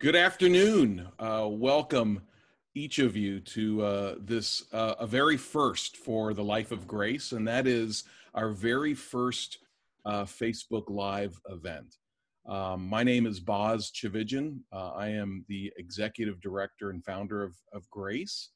Good afternoon. Uh, welcome, each of you, to uh, this uh, a very first for the Life of Grace, and that is our very first uh, Facebook Live event. Um, my name is Boz Tchividjian. Uh, I am the executive director and founder of, of Grace,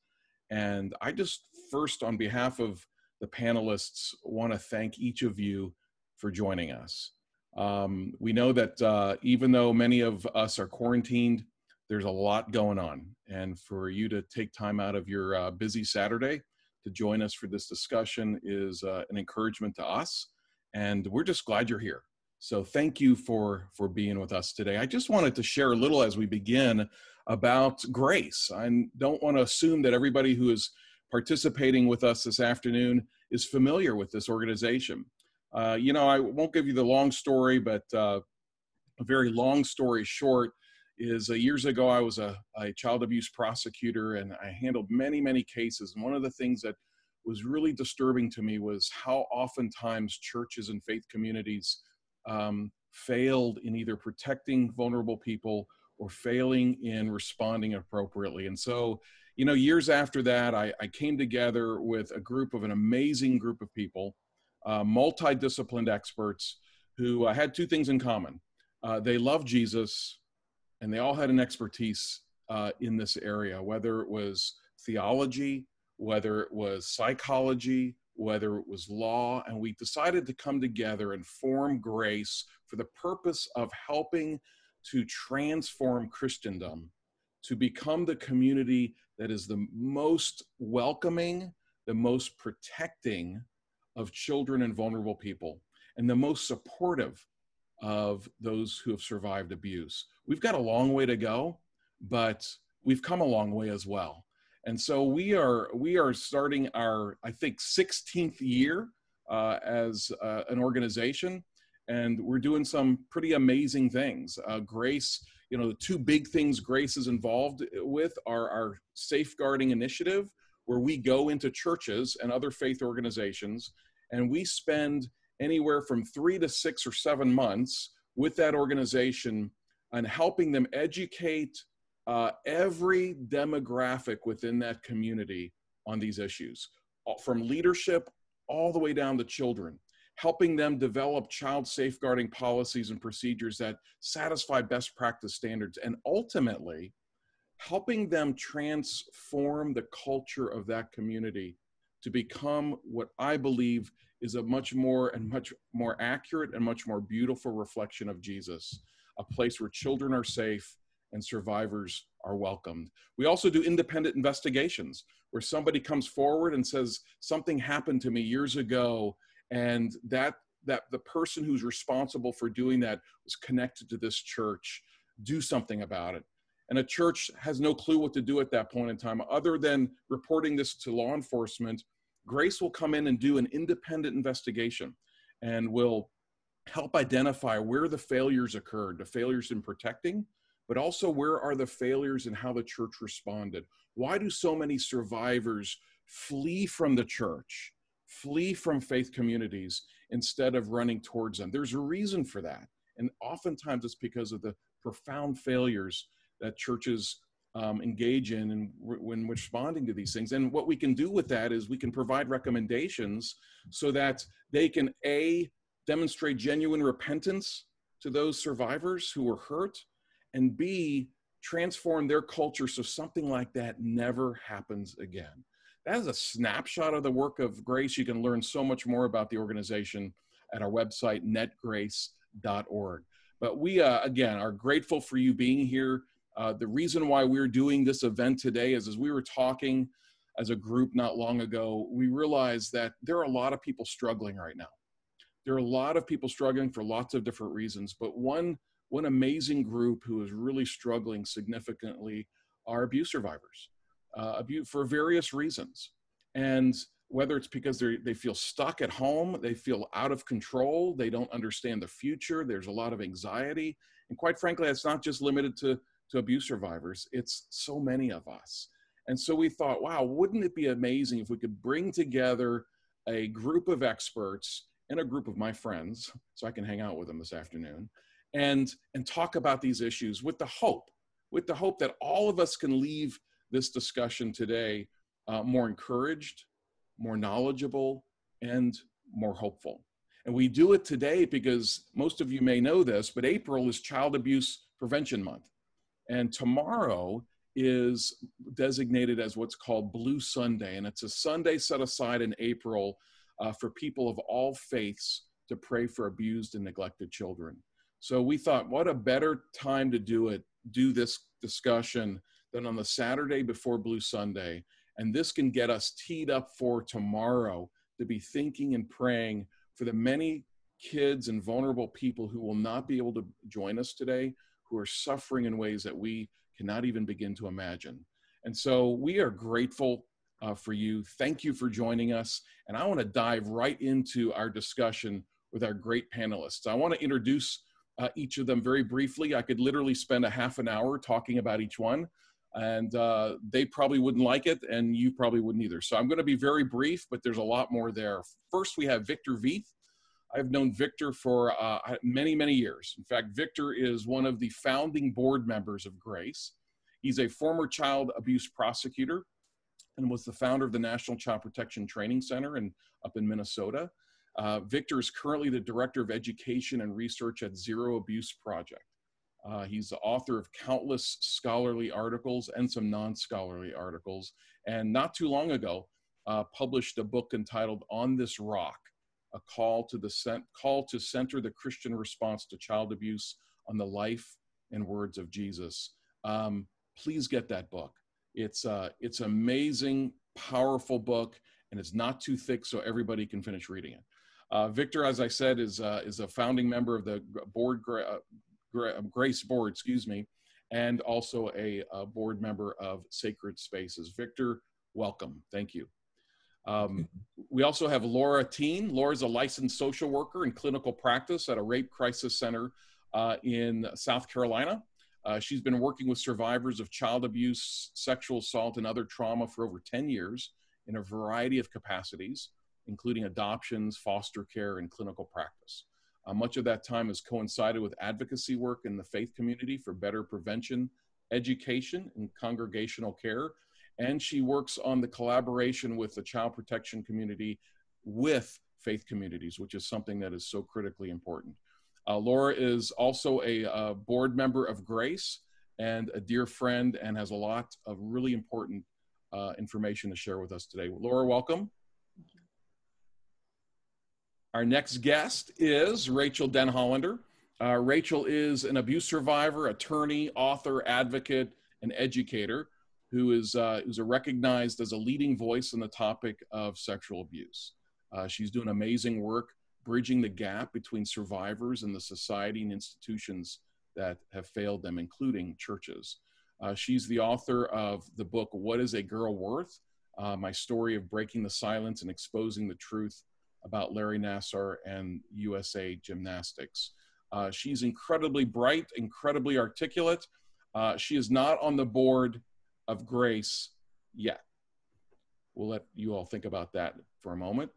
and I just first, on behalf of the panelists, want to thank each of you for joining us. Um, we know that uh, even though many of us are quarantined, there's a lot going on. And for you to take time out of your uh, busy Saturday to join us for this discussion is uh, an encouragement to us. And we're just glad you're here. So thank you for, for being with us today. I just wanted to share a little as we begin about grace. I don't want to assume that everybody who is participating with us this afternoon is familiar with this organization. Uh, you know, I won't give you the long story, but uh, a very long story short is uh, years ago I was a, a, child abuse prosecutor and I handled many, many cases. And one of the things that was really disturbing to me was how oftentimes churches and faith communities um, failed in either protecting vulnerable people or failing in responding appropriately. And so, you know, years after that, I, I came together with a group of an amazing group of people uh, multidisciplined experts who uh, had two things in common. Uh, they loved Jesus, and they all had an expertise uh, in this area, whether it was theology, whether it was psychology, whether it was law. And we decided to come together and form Grace for the purpose of helping to transform Christendom to become the community that is the most welcoming, the most protecting of children and vulnerable people and the most supportive of those who have survived abuse. We've got a long way to go, but we've come a long way as well. And so we are we are starting our I think 16th year uh, as uh, an organization, and we're doing some pretty amazing things. Uh, Grace, you know, the two big things Grace is involved with are our safeguarding initiative, where we go into churches and other faith organizations and we spend anywhere from three to six or seven months with that organization on helping them educate uh, every demographic within that community on these issues, from leadership all the way down to children, helping them develop child safeguarding policies and procedures that satisfy best practice standards, and ultimately helping them transform the culture of that community to become what I believe is a much more and much more accurate and much more beautiful reflection of Jesus, a place where children are safe and survivors are welcomed. We also do independent investigations where somebody comes forward and says something happened to me years ago and that that the person who's responsible for doing that was connected to this church do something about it and a church has no clue what to do at that point in time other than reporting this to law enforcement Grace will come in and do an independent investigation and will help identify where the failures occurred, the failures in protecting, but also where are the failures in how the church responded. Why do so many survivors flee from the church, flee from faith communities instead of running towards them? There's a reason for that. And oftentimes it's because of the profound failures that churches um, engage in and when responding to these things. And what we can do with that is we can provide recommendations so that they can a demonstrate genuine repentance to those survivors who were hurt, and b transform their culture so something like that never happens again. That is a snapshot of the work of Grace. You can learn so much more about the organization at our website, netgrace.org. But we, uh, again, are grateful for you being here uh, the reason why we're doing this event today is as we were talking as a group not long ago, we realized that there are a lot of people struggling right now. There are a lot of people struggling for lots of different reasons, but one one amazing group who is really struggling significantly are abuse survivors, uh, abuse for various reasons, and whether it's because they they feel stuck at home, they feel out of control, they don't understand the future. There's a lot of anxiety, and quite frankly, it's not just limited to to abuse survivors. It's so many of us. And so we thought, wow, wouldn't it be amazing if we could bring together a group of experts and a group of my friends, so I can hang out with them this afternoon, and, and talk about these issues with the hope with the hope that all of us can leave this discussion today uh, more encouraged, more knowledgeable, and more hopeful. And we do it today because most of you may know this, but April is Child Abuse Prevention Month. And tomorrow is designated as what's called Blue Sunday. And it's a Sunday set aside in April uh, for people of all faiths to pray for abused and neglected children. So we thought, what a better time to do it, do this discussion than on the Saturday before Blue Sunday. And this can get us teed up for tomorrow to be thinking and praying for the many kids and vulnerable people who will not be able to join us today, who are suffering in ways that we cannot even begin to imagine. And so we are grateful uh, for you. Thank you for joining us. And I want to dive right into our discussion with our great panelists. I want to introduce uh, each of them very briefly. I could literally spend a half an hour talking about each one, and uh, they probably wouldn't like it, and you probably wouldn't either. So I'm going to be very brief, but there's a lot more there. First, we have Victor Vieth. I've known Victor for uh, many, many years. In fact, Victor is one of the founding board members of Grace. He's a former child abuse prosecutor and was the founder of the National Child Protection Training Center in, up in Minnesota. Uh, Victor is currently the Director of Education and Research at Zero Abuse Project. Uh, he's the author of countless scholarly articles and some non-scholarly articles, and not too long ago, uh, published a book entitled "On This Rock: A Call to the Cent- Call to Center the Christian Response to Child Abuse on the Life and Words of Jesus." Um, please get that book. It's uh, it's amazing, powerful book, and it's not too thick, so everybody can finish reading it. Uh, Victor, as I said, is uh, is a founding member of the board uh, Grace Board, excuse me, and also a, a, board member of Sacred Spaces. Victor, welcome. Thank you. Um, we also have Laura Thien. Laura is a licensed social worker in clinical practice at a rape crisis center uh, in South Carolina. Uh, she's been working with survivors of child abuse, sexual assault, and other trauma for over 10 years in a variety of capacities, including adoptions, foster care, and clinical practice. Uh, much of that time has coincided with advocacy work in the faith community for better prevention, education, and congregational care. And she works on the collaboration with the child protection community with faith communities, which is something that is so critically important. Uh, Laura is also a, uh, board member of Grace and a dear friend and has a lot of really important uh, information to share with us today. Laura, welcome. Our next guest is Rachael Denhollander. Uh, Rachael is an abuse survivor, attorney, author, advocate, and educator who is, uh, who's a recognized as a leading voice on the topic of sexual abuse. Uh, she's doing amazing work bridging the gap between survivors and the society and institutions that have failed them, including churches. Uh, she's the author of the book, What is a Girl Worth? Uh, my story of breaking the silence and exposing the truth about Larry Nassar and USA Gymnastics. Uh, she's incredibly bright, incredibly articulate. Uh, she is not on the board of Grace yet. We'll let you all think about that for a moment.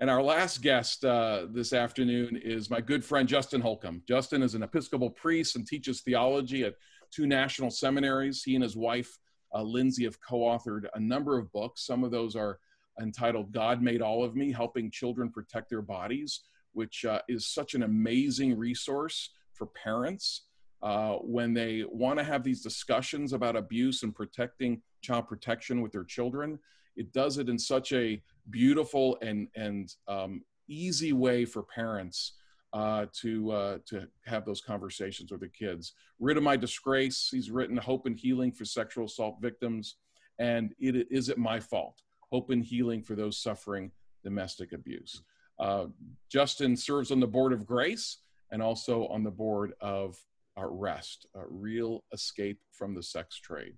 And our last guest uh, this afternoon is my good friend Justin Holcomb. Justin is an Episcopal priest and teaches theology at two national seminaries. He and his wife, uh, Lindsay, have co authored a number of books. Some of those are entitled God Made All of Me Helping Children Protect Their Bodies, which uh, is such an amazing resource for parents uh, when they want to have these discussions about abuse and protecting child protection with their children. It does it in such a beautiful and and um, easy way for parents uh, to uh, to have those conversations with their kids. Rid of my disgrace. He's written Hope and Healing for Sexual Assault Victims, and it is it my fault. Hope and Healing for those suffering domestic abuse. Uh, Justin serves on the board of Grace and also on the board of uh, Rest, a Real Escape from the Sex Trade.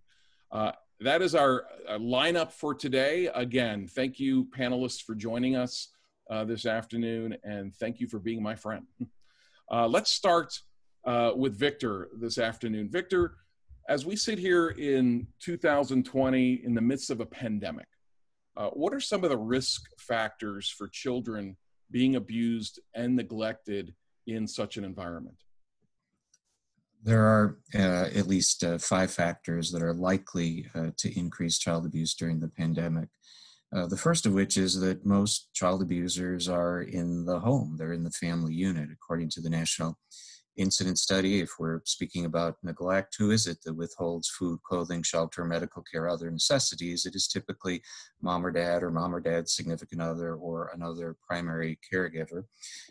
Uh, that is our uh, lineup for today. Again, thank you, panelists, for joining us uh, this afternoon, and thank you for being my friend. Uh, let's start uh, with Victor this afternoon. Victor, as we sit here in 2020 in the midst of a pandemic, what are some of the risk factors for children being abused and neglected in such an environment? There are uh, at least uh, five factors that are likely uh, to increase child abuse during the pandemic. Uh, the first of which is that most child abusers are in the home, they're in the family unit, according to the National incident study, if we're speaking about neglect, who is it that withholds food, clothing, shelter, medical care, other necessities? It is typically mom or dad or mom or dad's significant other or another primary caregiver.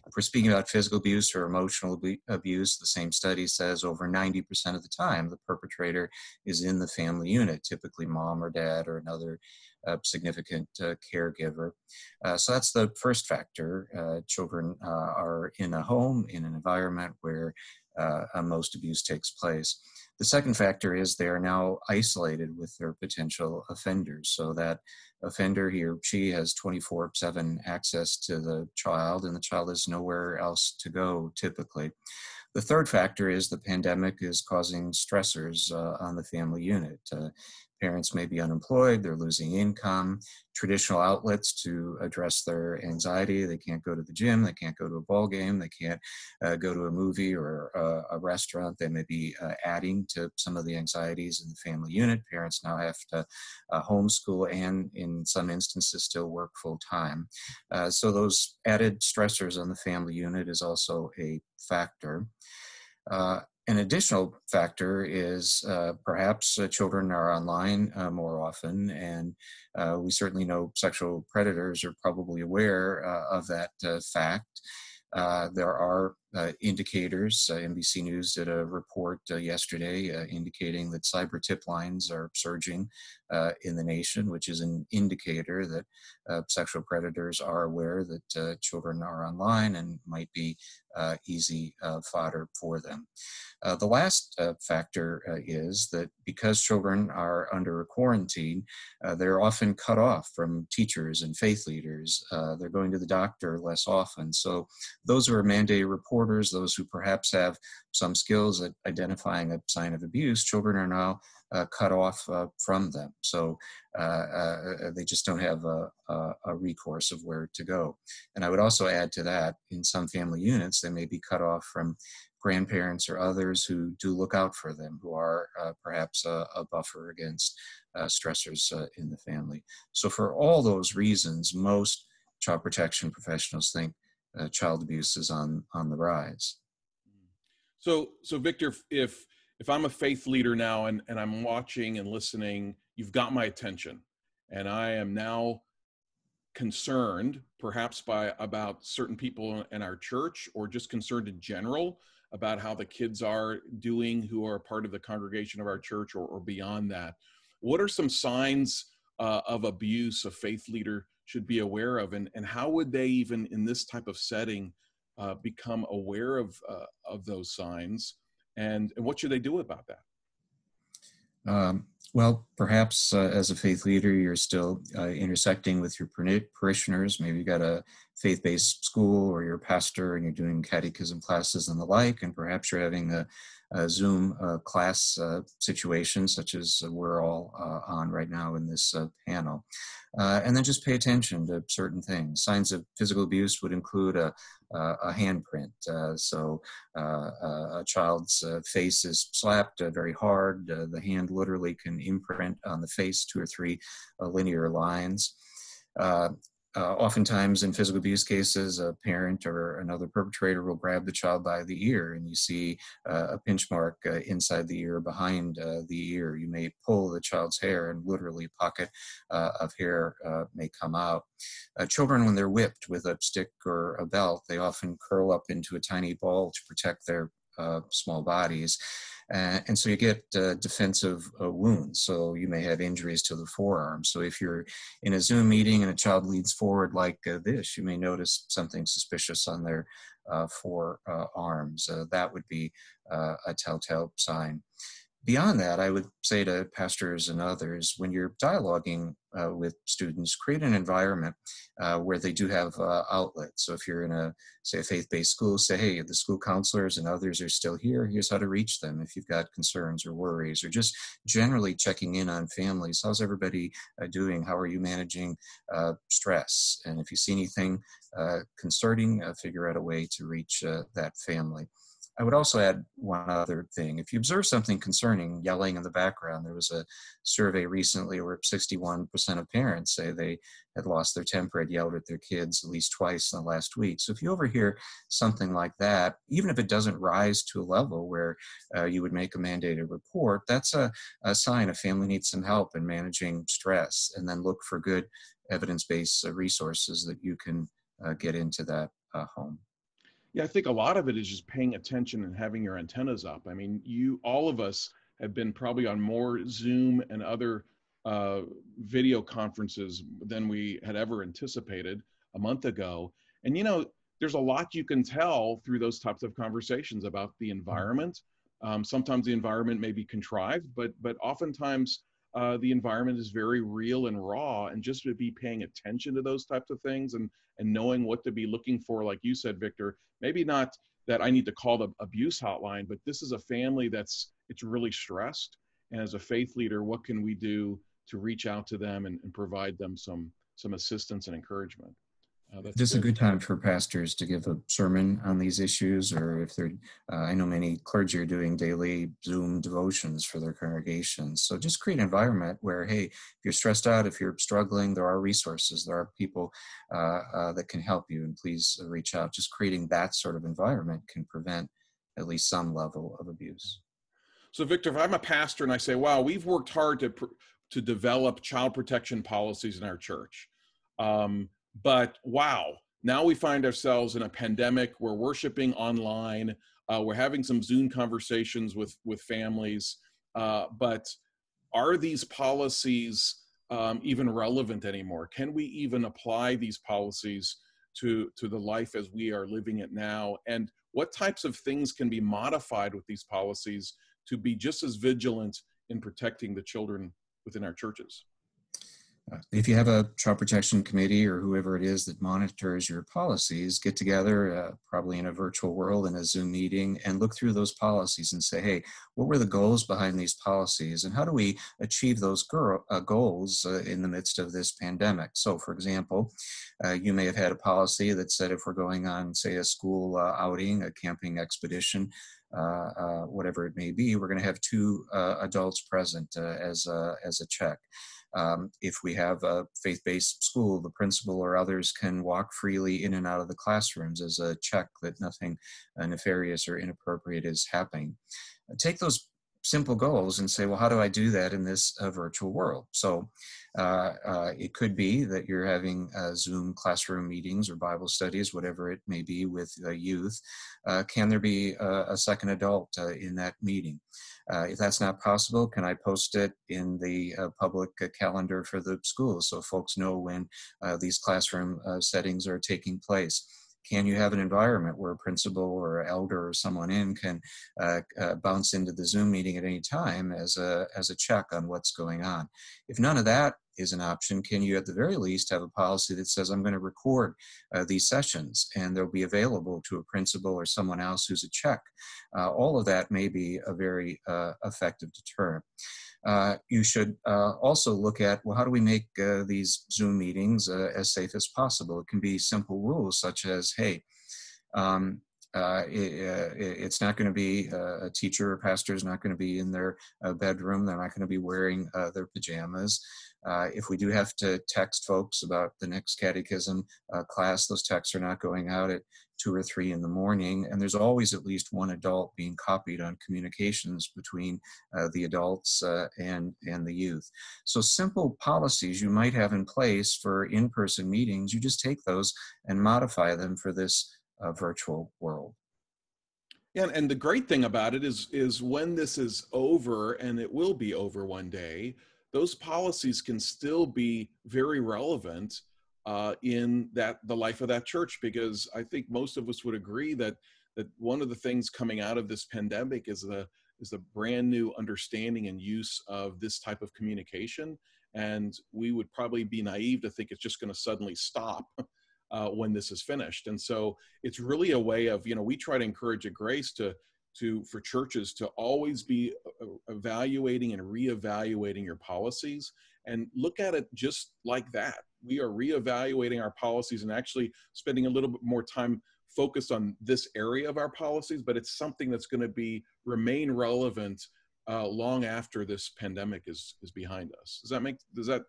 If we're speaking about physical abuse or emotional abuse, the same study says over 90% of the time the perpetrator is in the family unit, typically mom or dad or another a significant uh, caregiver. Uh, so that's the first factor. Uh, children uh, are in a home, in an environment where uh, most abuse takes place. The second factor is they are now isolated with their potential offenders. So that offender, he or she has 24 7 access to the child, and the child has nowhere else to go typically. The third factor is the pandemic is causing stressors uh, on the family unit. Uh, Parents may be unemployed, they're losing income, traditional outlets to address their anxiety. They can't go to the gym, they can't go to a ball game, they can't uh, go to a movie or a, a restaurant. They may be uh, adding to some of the anxieties in the family unit. Parents now have to uh, homeschool and, in some instances, still work full time. Uh, so, those added stressors on the family unit is also a factor. Uh, an additional factor is uh, perhaps uh, children are online uh, more often, and uh, we certainly know sexual predators are probably aware uh, of that uh, fact. there are indicators. NBC News did a report yesterday indicating that cyber tip lines are surging in the nation, which is an indicator that sexual predators are aware that children are online and might be easy fodder for them. Uh, the last uh, factor uh, is that because children are under a quarantine, uh, they're often cut off from teachers and faith leaders. Uh, they're going to the doctor less often. So, those are mandated reporters, those who perhaps have some skills at identifying a sign of abuse, children are now uh, cut off from them. So, they just don't have a, a, a recourse of where to go. And I would also add to that, in some family units, they may be cut off from grandparents or others who do look out for them, who are uh, perhaps a, a, buffer against uh, stressors uh, in the family. So, for all those reasons, most child protection professionals think uh, child abuse is on on the rise. So, so Victor, if if I'm a faith leader now and, and I'm watching and listening, you've got my attention, and I am now concerned perhaps by about certain people in our church or just concerned in general about how the kids are doing who are part of the congregation of our church or, or beyond that. What are some signs uh, of abuse a faith leader should be aware of, and, and how would they even in this type of setting uh, become aware of uh, of those signs, and, and what should they do about that? Um, well, perhaps uh, as a faith leader, you're still uh, intersecting with your parishioners. Maybe you've got a faith based school or you're a pastor and you're doing catechism classes and the like, and perhaps you're having a, a Zoom uh, class uh, situation, such as we're all uh, on right now in this uh, panel. and then just pay attention to certain things. Signs of physical abuse would include a, a handprint. Uh, so uh, a child's face is slapped very hard. the hand literally can imprint on the face two or three linear lines. Uh, oftentimes in physical abuse cases, a parent or another perpetrator will grab the child by the ear, and you see uh, a pinch mark uh, inside the ear, behind uh, the ear. You may pull the child's hair, and literally a pocket uh, of hair uh, may come out. children, when they're whipped with a stick or a belt, they often curl up into a tiny ball to protect their small bodies. Uh, and so you get uh, defensive uh, wounds. So you may have injuries to the forearm. So if you're in a Zoom meeting and a child leans forward like uh, this, you may notice something suspicious on their uh, forearms. Uh, that would be a telltale sign beyond that, I would say to pastors and others, when you're dialoguing uh, with students, create an environment uh, where they do have uh, outlets. So if you're in a, say, a faith-based school, say, hey, the school counselors and others are still here. Here's how to reach them if you've got concerns or worries, or just generally checking in on families. How's everybody uh, doing? How are you managing uh, stress? And if you see anything uh, concerning, figure out a way to reach that family. I would also add one other thing. If you observe something concerning yelling in the background, there was a survey recently where 61% of parents say they had lost their temper, had yelled at their kids at least twice in the last week. So if you overhear something like that, even if it doesn't rise to a level where uh, you would make a mandated report, that's a, a sign a family needs some help in managing stress and then look for good evidence-based uh, resources that you can uh, get into that uh, home. Yeah, I think a lot of it is just paying attention and having your antennas up. I mean, you, all of us have been probably on more Zoom and other uh, video conferences than we had ever anticipated a month ago. And, you know, there's a lot you can tell through those types of conversations about the environment. Um, sometimes the environment may be contrived, but, but oftentimes uh, the environment is very real and raw and just to be paying attention to those types of things and and knowing what to be looking for like you said victor maybe not that i need to call the abuse hotline but this is a family that's it's really stressed. And as a faith leader what can we do to reach out to them and, and provide them some some assistance and encouragement uh, this is a good time for pastors to give a sermon on these issues, or if they're, uh, I know many clergy are doing daily Zoom devotions for their congregations. So just create an environment where, hey, if you're stressed out, if you're struggling, there are resources, there are people uh, uh that can help you, and please reach out. Just creating that sort of environment can prevent at least some level of abuse. So, Victor, if I'm a pastor and I say, wow, we've worked hard to, to develop child protection policies in our church. Um, but wow, now we find ourselves in a pandemic. We're worshiping online. Uh, we're having some Zoom conversations with with families. Uh, but are these policies um, even relevant anymore? Can we even apply these policies to to the life as we are living it now? And what types of things can be modified with these policies to be just as vigilant in protecting the children within our churches? Uh, if you have a child protection committee or whoever it is that monitors your policies, get together, uh, probably in a virtual world in a Zoom meeting, and look through those policies and say, hey, what were the goals behind these policies, and how do we achieve those girl, uh, goals uh, in the midst of this pandemic? So, for example, uh, you may have had a policy that said if we're going on, say, a school uh, outing, a camping expedition, whatever it may be, we're going to have two adults present as a, as a check. Um, if we have a faith based school, the principal or others can walk freely in and out of the classrooms as a check that nothing uh, nefarious or inappropriate is happening. Uh, take those simple goals and say, well, how do I do that in this uh, virtual world? So uh, uh, it could be that you're having uh, Zoom classroom meetings or Bible studies, whatever it may be with youth. can there be a, a second adult in that meeting? Uh, if that's not possible, can I post it in the uh, public uh, calendar for the schools so folks know when uh, these classroom uh, settings are taking place? Can you have an environment where a principal or elder or someone in can uh, bounce into the Zoom meeting at any time as a, as a check on what's going on? If none of that is an option, can you at the very least have a policy that says, I'm going to record uh, these sessions and they'll be available to a principal or someone else who's a check? Uh, all of that may be a very uh, effective deterrent. Uh, you should uh, also look at, well, how do we make uh, these Zoom meetings as safe as possible? It can be simple rules such as, hey, um, uh, it, uh, it's not going to be uh, a teacher or pastor is not going to be in their bedroom. They're not going to be wearing their pajamas. Uh, if we do have to text folks about the next catechism uh, class, those texts are not going out at two or three in the morning. And there's always at least one adult being copied on communications between uh, the adults uh, and, and the youth. So simple policies you might have in place for in-person meetings, you just take those and modify them for this uh, virtual world. Yeah, and the great thing about it is is when this is over, and it will be over one day, those policies can still be very relevant uh, in that the life of that church because I think most of us would agree that that one of the things coming out of this pandemic is the is a brand new understanding and use of this type of communication. And we would probably be naive to think it's just going to suddenly stop uh, when this is finished. And so it's really a way of you know we try to encourage a grace to to for churches to always be uh, evaluating and reevaluating your policies and look at it just like that we are reevaluating our policies and actually spending a little bit more time focused on this area of our policies, but it's something that's going to be remain relevant uh, long after this pandemic is is behind us. Does that make does that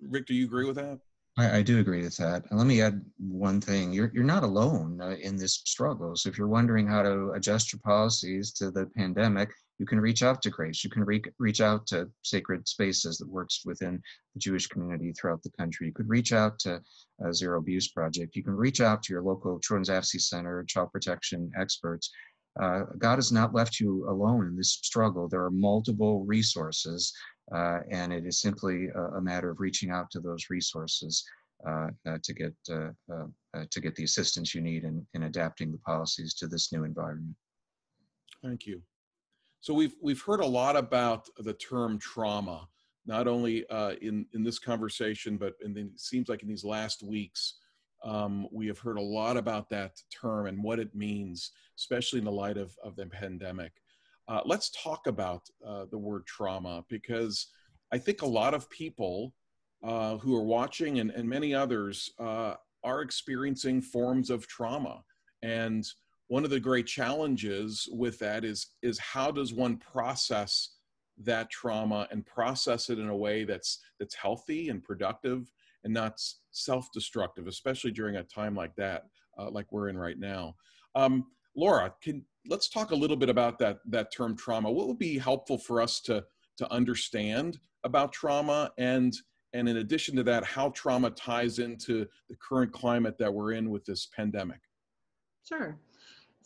Rick? Do you agree with that? I, I do agree with that. And let me add one thing: you're you're not alone uh, in this struggle. So if you're wondering how to adjust your policies to the pandemic, you can reach out to Grace. You can re- reach out to Sacred Spaces that works within the Jewish community throughout the country. You could reach out to uh, Zero Abuse Project. You can reach out to your local Children's Advocacy Center, child protection experts. Uh, God has not left you alone in this struggle. There are multiple resources, uh, and it is simply a, a, matter of reaching out to those resources uh, uh to get uh, uh, to get the assistance you need in, in adapting the policies to this new environment. Thank you. So we've we've heard a lot about the term trauma, not only uh, in in this conversation, but the, it seems like in these last weeks, um, we have heard a lot about that term and what it means, especially in the light of of the pandemic. Uh, let's talk about uh, the word trauma because I think a lot of people uh, who are watching and, and many others uh, are experiencing forms of trauma. And one of the great challenges with that is is how does one process that trauma and process it in a way that's that's healthy and productive and not self-destructive especially during a time like that uh, like we're in right now? Um, laura can let's talk a little bit about that that term trauma what would be helpful for us to to understand about trauma and and in addition to that how trauma ties into the current climate that we're in with this pandemic sure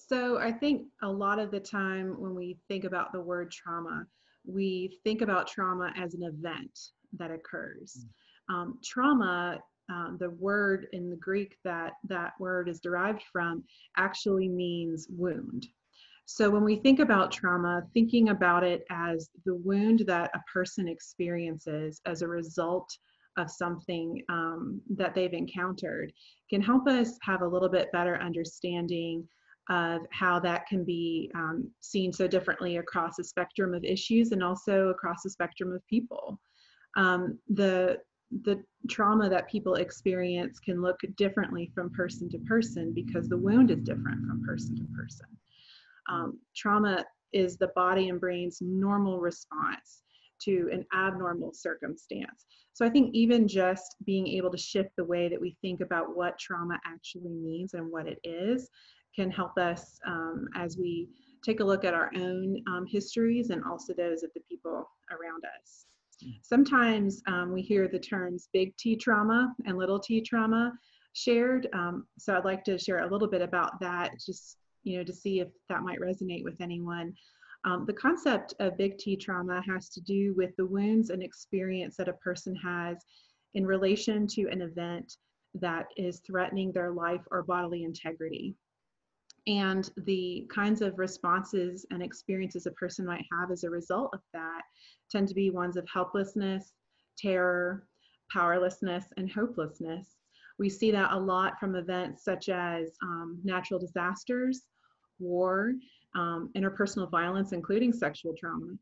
so I think a lot of the time when we think about the word trauma, we think about trauma as an event that occurs. Mm. Um, trauma, um, the word in the Greek that that word is derived from, actually means wound. So when we think about trauma, thinking about it as the wound that a person experiences as a result of something um, that they've encountered can help us have a little bit better understanding of how that can be um, seen so differently across a spectrum of issues and also across a spectrum of people. Um, the the trauma that people experience can look differently from person to person because the wound is different from person to person. Um, trauma is the body and brain's normal response to an abnormal circumstance. So I think even just being able to shift the way that we think about what trauma actually means and what it is can help us um, as we take a look at our own um, histories and also those of the people around us. Sometimes um, we hear the terms big T trauma and little t trauma shared. Um, so I'd like to share a little bit about that, just you know, to see if that might resonate with anyone. Um, the concept of big T trauma has to do with the wounds and experience that a person has in relation to an event that is threatening their life or bodily integrity and the kinds of responses and experiences a person might have as a result of that tend to be ones of helplessness, terror, powerlessness, and hopelessness. We see that a lot from events such as um, natural disasters, war, um, interpersonal violence, including sexual trauma.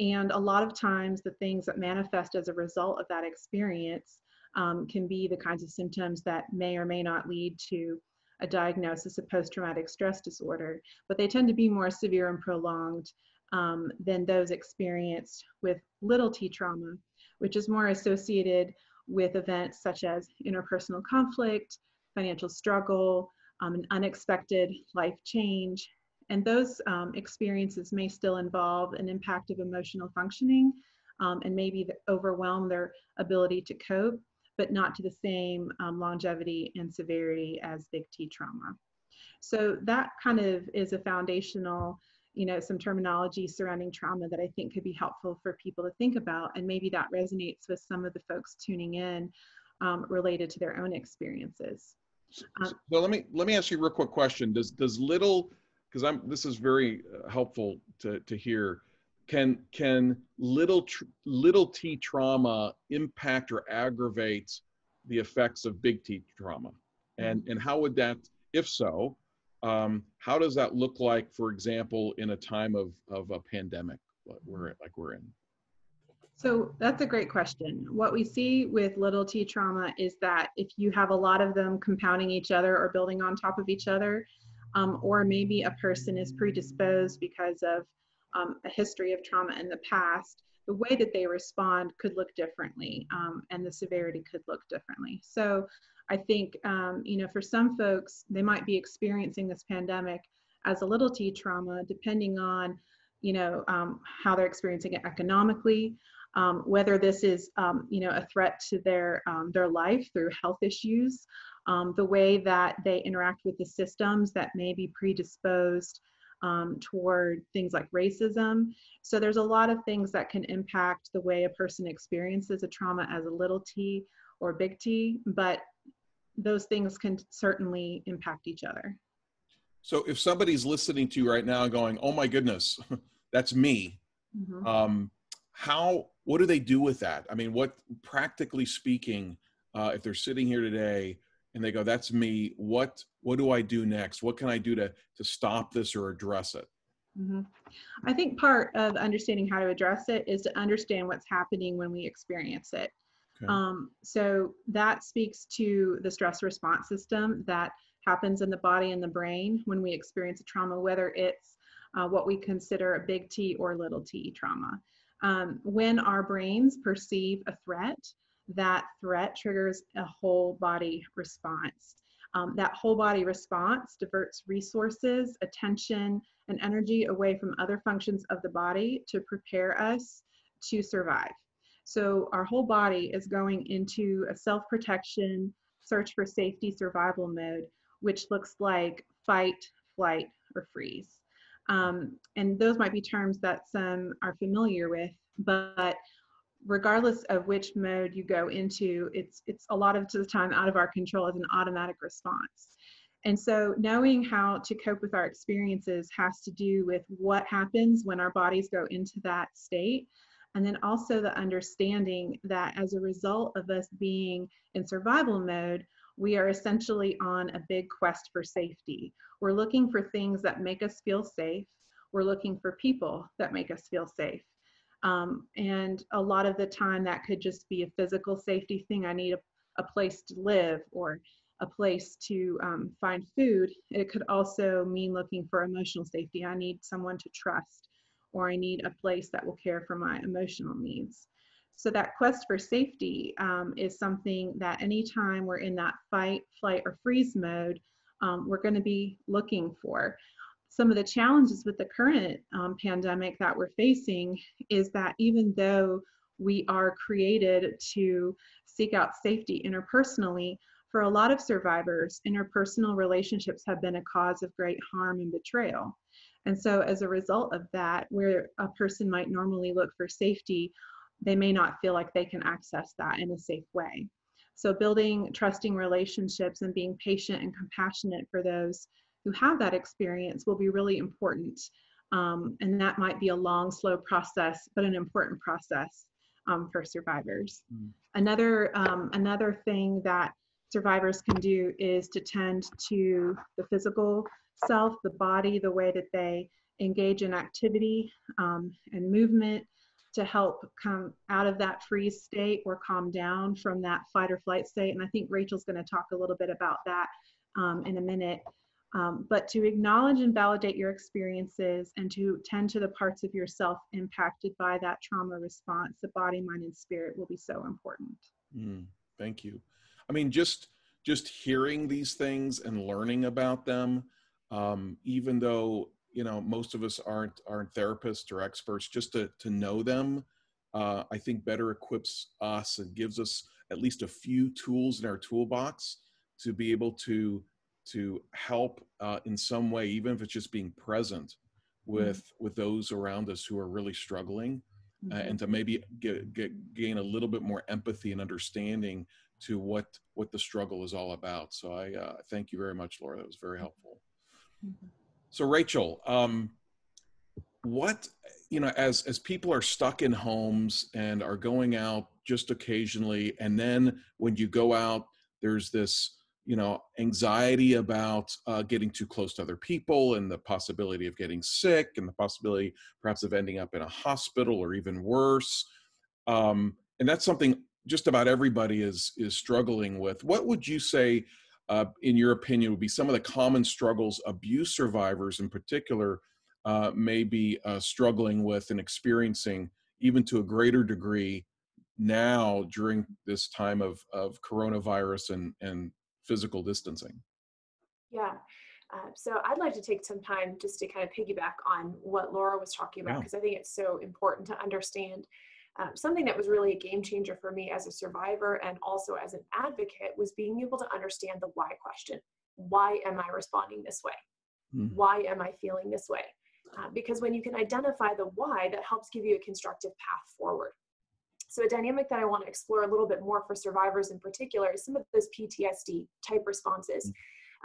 And a lot of times, the things that manifest as a result of that experience um, can be the kinds of symptoms that may or may not lead to a diagnosis of post-traumatic stress disorder, but they tend to be more severe and prolonged um, than those experienced with little t trauma, which is more associated with events such as interpersonal conflict, financial struggle, um, an unexpected life change. And those um, experiences may still involve an impact of emotional functioning um, and maybe overwhelm their ability to cope but not to the same um, longevity and severity as big T trauma. So that kind of is a foundational, you know, some terminology surrounding trauma that I think could be helpful for people to think about. And maybe that resonates with some of the folks tuning in um, related to their own experiences. Um, so let me let me ask you a real quick question. Does does little because I'm this is very uh, helpful to to hear can can little little t trauma impact or aggravate the effects of big T trauma? And and how would that, if so, um, how does that look like, for example, in a time of of a pandemic like we're like we're in? So that's a great question. What we see with little t trauma is that if you have a lot of them compounding each other or building on top of each other, um, or maybe a person is predisposed because of um, a history of trauma in the past, the way that they respond could look differently um, and the severity could look differently. So I think, um, you know, for some folks, they might be experiencing this pandemic as a little t trauma, depending on, you know, um, how they're experiencing it economically, um, whether this is, um, you know, a threat to their, their life through health issues, the way that they interact with the systems that may be predisposed um, toward things like racism. So there's a lot of things that can impact the way a person experiences a trauma as a little t or big T, but those things can certainly impact each other. So if somebody's listening to you right now going, oh my goodness, that's me, mm-hmm. um, how, what do they do with that? I mean, what, practically speaking, uh, if they're sitting here today and they go, that's me, what, what do I do next? What can I do to, to stop this or address it? Mm-hmm. I think part of understanding how to address it is to understand what's happening when we experience it. Okay. Um, so that speaks to the stress response system that happens in the body and the brain when we experience a trauma, whether it's uh, what we consider a big T or little t trauma. Um, when our brains perceive a threat, that threat triggers a whole body response. Um, that whole body response diverts resources, attention, and energy away from other functions of the body to prepare us to survive. So our whole body is going into a self-protection, search for safety, survival mode, which looks like fight, flight, or freeze. Um, and those might be terms that some are familiar with, but regardless of which mode you go into, it's it's a lot of the time out of our control as an automatic response. And so knowing how to cope with our experiences has to do with what happens when our bodies go into that state. And then also the understanding that as a result of us being in survival mode, we are essentially on a big quest for safety. We're looking for things that make us feel safe. We're looking for people that make us feel safe. Um, and a lot of the time that could just be a physical safety thing. I need a, a place to live or a place to um, find food. It could also mean looking for emotional safety. I need someone to trust or I need a place that will care for my emotional needs. So that quest for safety um, is something that anytime we're in that fight, flight, or freeze mode, um, we're going to be looking for some of the challenges with the current um, pandemic that we're facing is that even though we are created to seek out safety interpersonally, for a lot of survivors, interpersonal relationships have been a cause of great harm and betrayal. And so, as a result of that, where a person might normally look for safety, they may not feel like they can access that in a safe way. So, building trusting relationships and being patient and compassionate for those who have that experience will be really important. Um, and that might be a long, slow process, but an important process um, for survivors. Mm. Another, um, another thing that survivors can do is to tend to the physical self, the body, the way that they engage in activity um, and movement to help come out of that freeze state or calm down from that fight or flight state. And I think Rachael's going to talk a little bit about that um, in a minute. Um, but to acknowledge and validate your experiences and to tend to the parts of yourself impacted by that trauma response, the body, mind, and spirit will be so important. Mm, thank you. I mean, just just hearing these things and learning about them, um, even though you know most of us aren't aren't therapists or experts, just to to know them, uh, I think better equips us and gives us at least a few tools in our toolbox to be able to to help uh, in some way, even if it's just being present with mm-hmm. with those around us who are really struggling, uh, mm-hmm. and to maybe get, get, gain a little bit more empathy and understanding to what what the struggle is all about. So I uh, thank you very much, Laura. That was very helpful. Mm-hmm. So Rachael, um, what you know, as as people are stuck in homes and are going out just occasionally, and then when you go out, there's this you know anxiety about uh, getting too close to other people and the possibility of getting sick and the possibility perhaps of ending up in a hospital or even worse um, and that's something just about everybody is is struggling with. What would you say, uh, in your opinion, would be some of the common struggles abuse survivors, in particular, uh, may be uh, struggling with and experiencing, even to a greater degree, now during this time of of coronavirus and and physical distancing? Yeah. Uh, so I'd like to take some time just to kind of piggyback on what Laura was talking about because yeah. I think it's so important to understand um, something that was really a game changer for me as a survivor and also as an advocate was being able to understand the why question. Why am I responding this way? Mm-hmm. Why am I feeling this way? Uh, because when you can identify the why, that helps give you a constructive path forward. So, a dynamic that I want to explore a little bit more for survivors in particular is some of those PTSD type responses. Mm-hmm.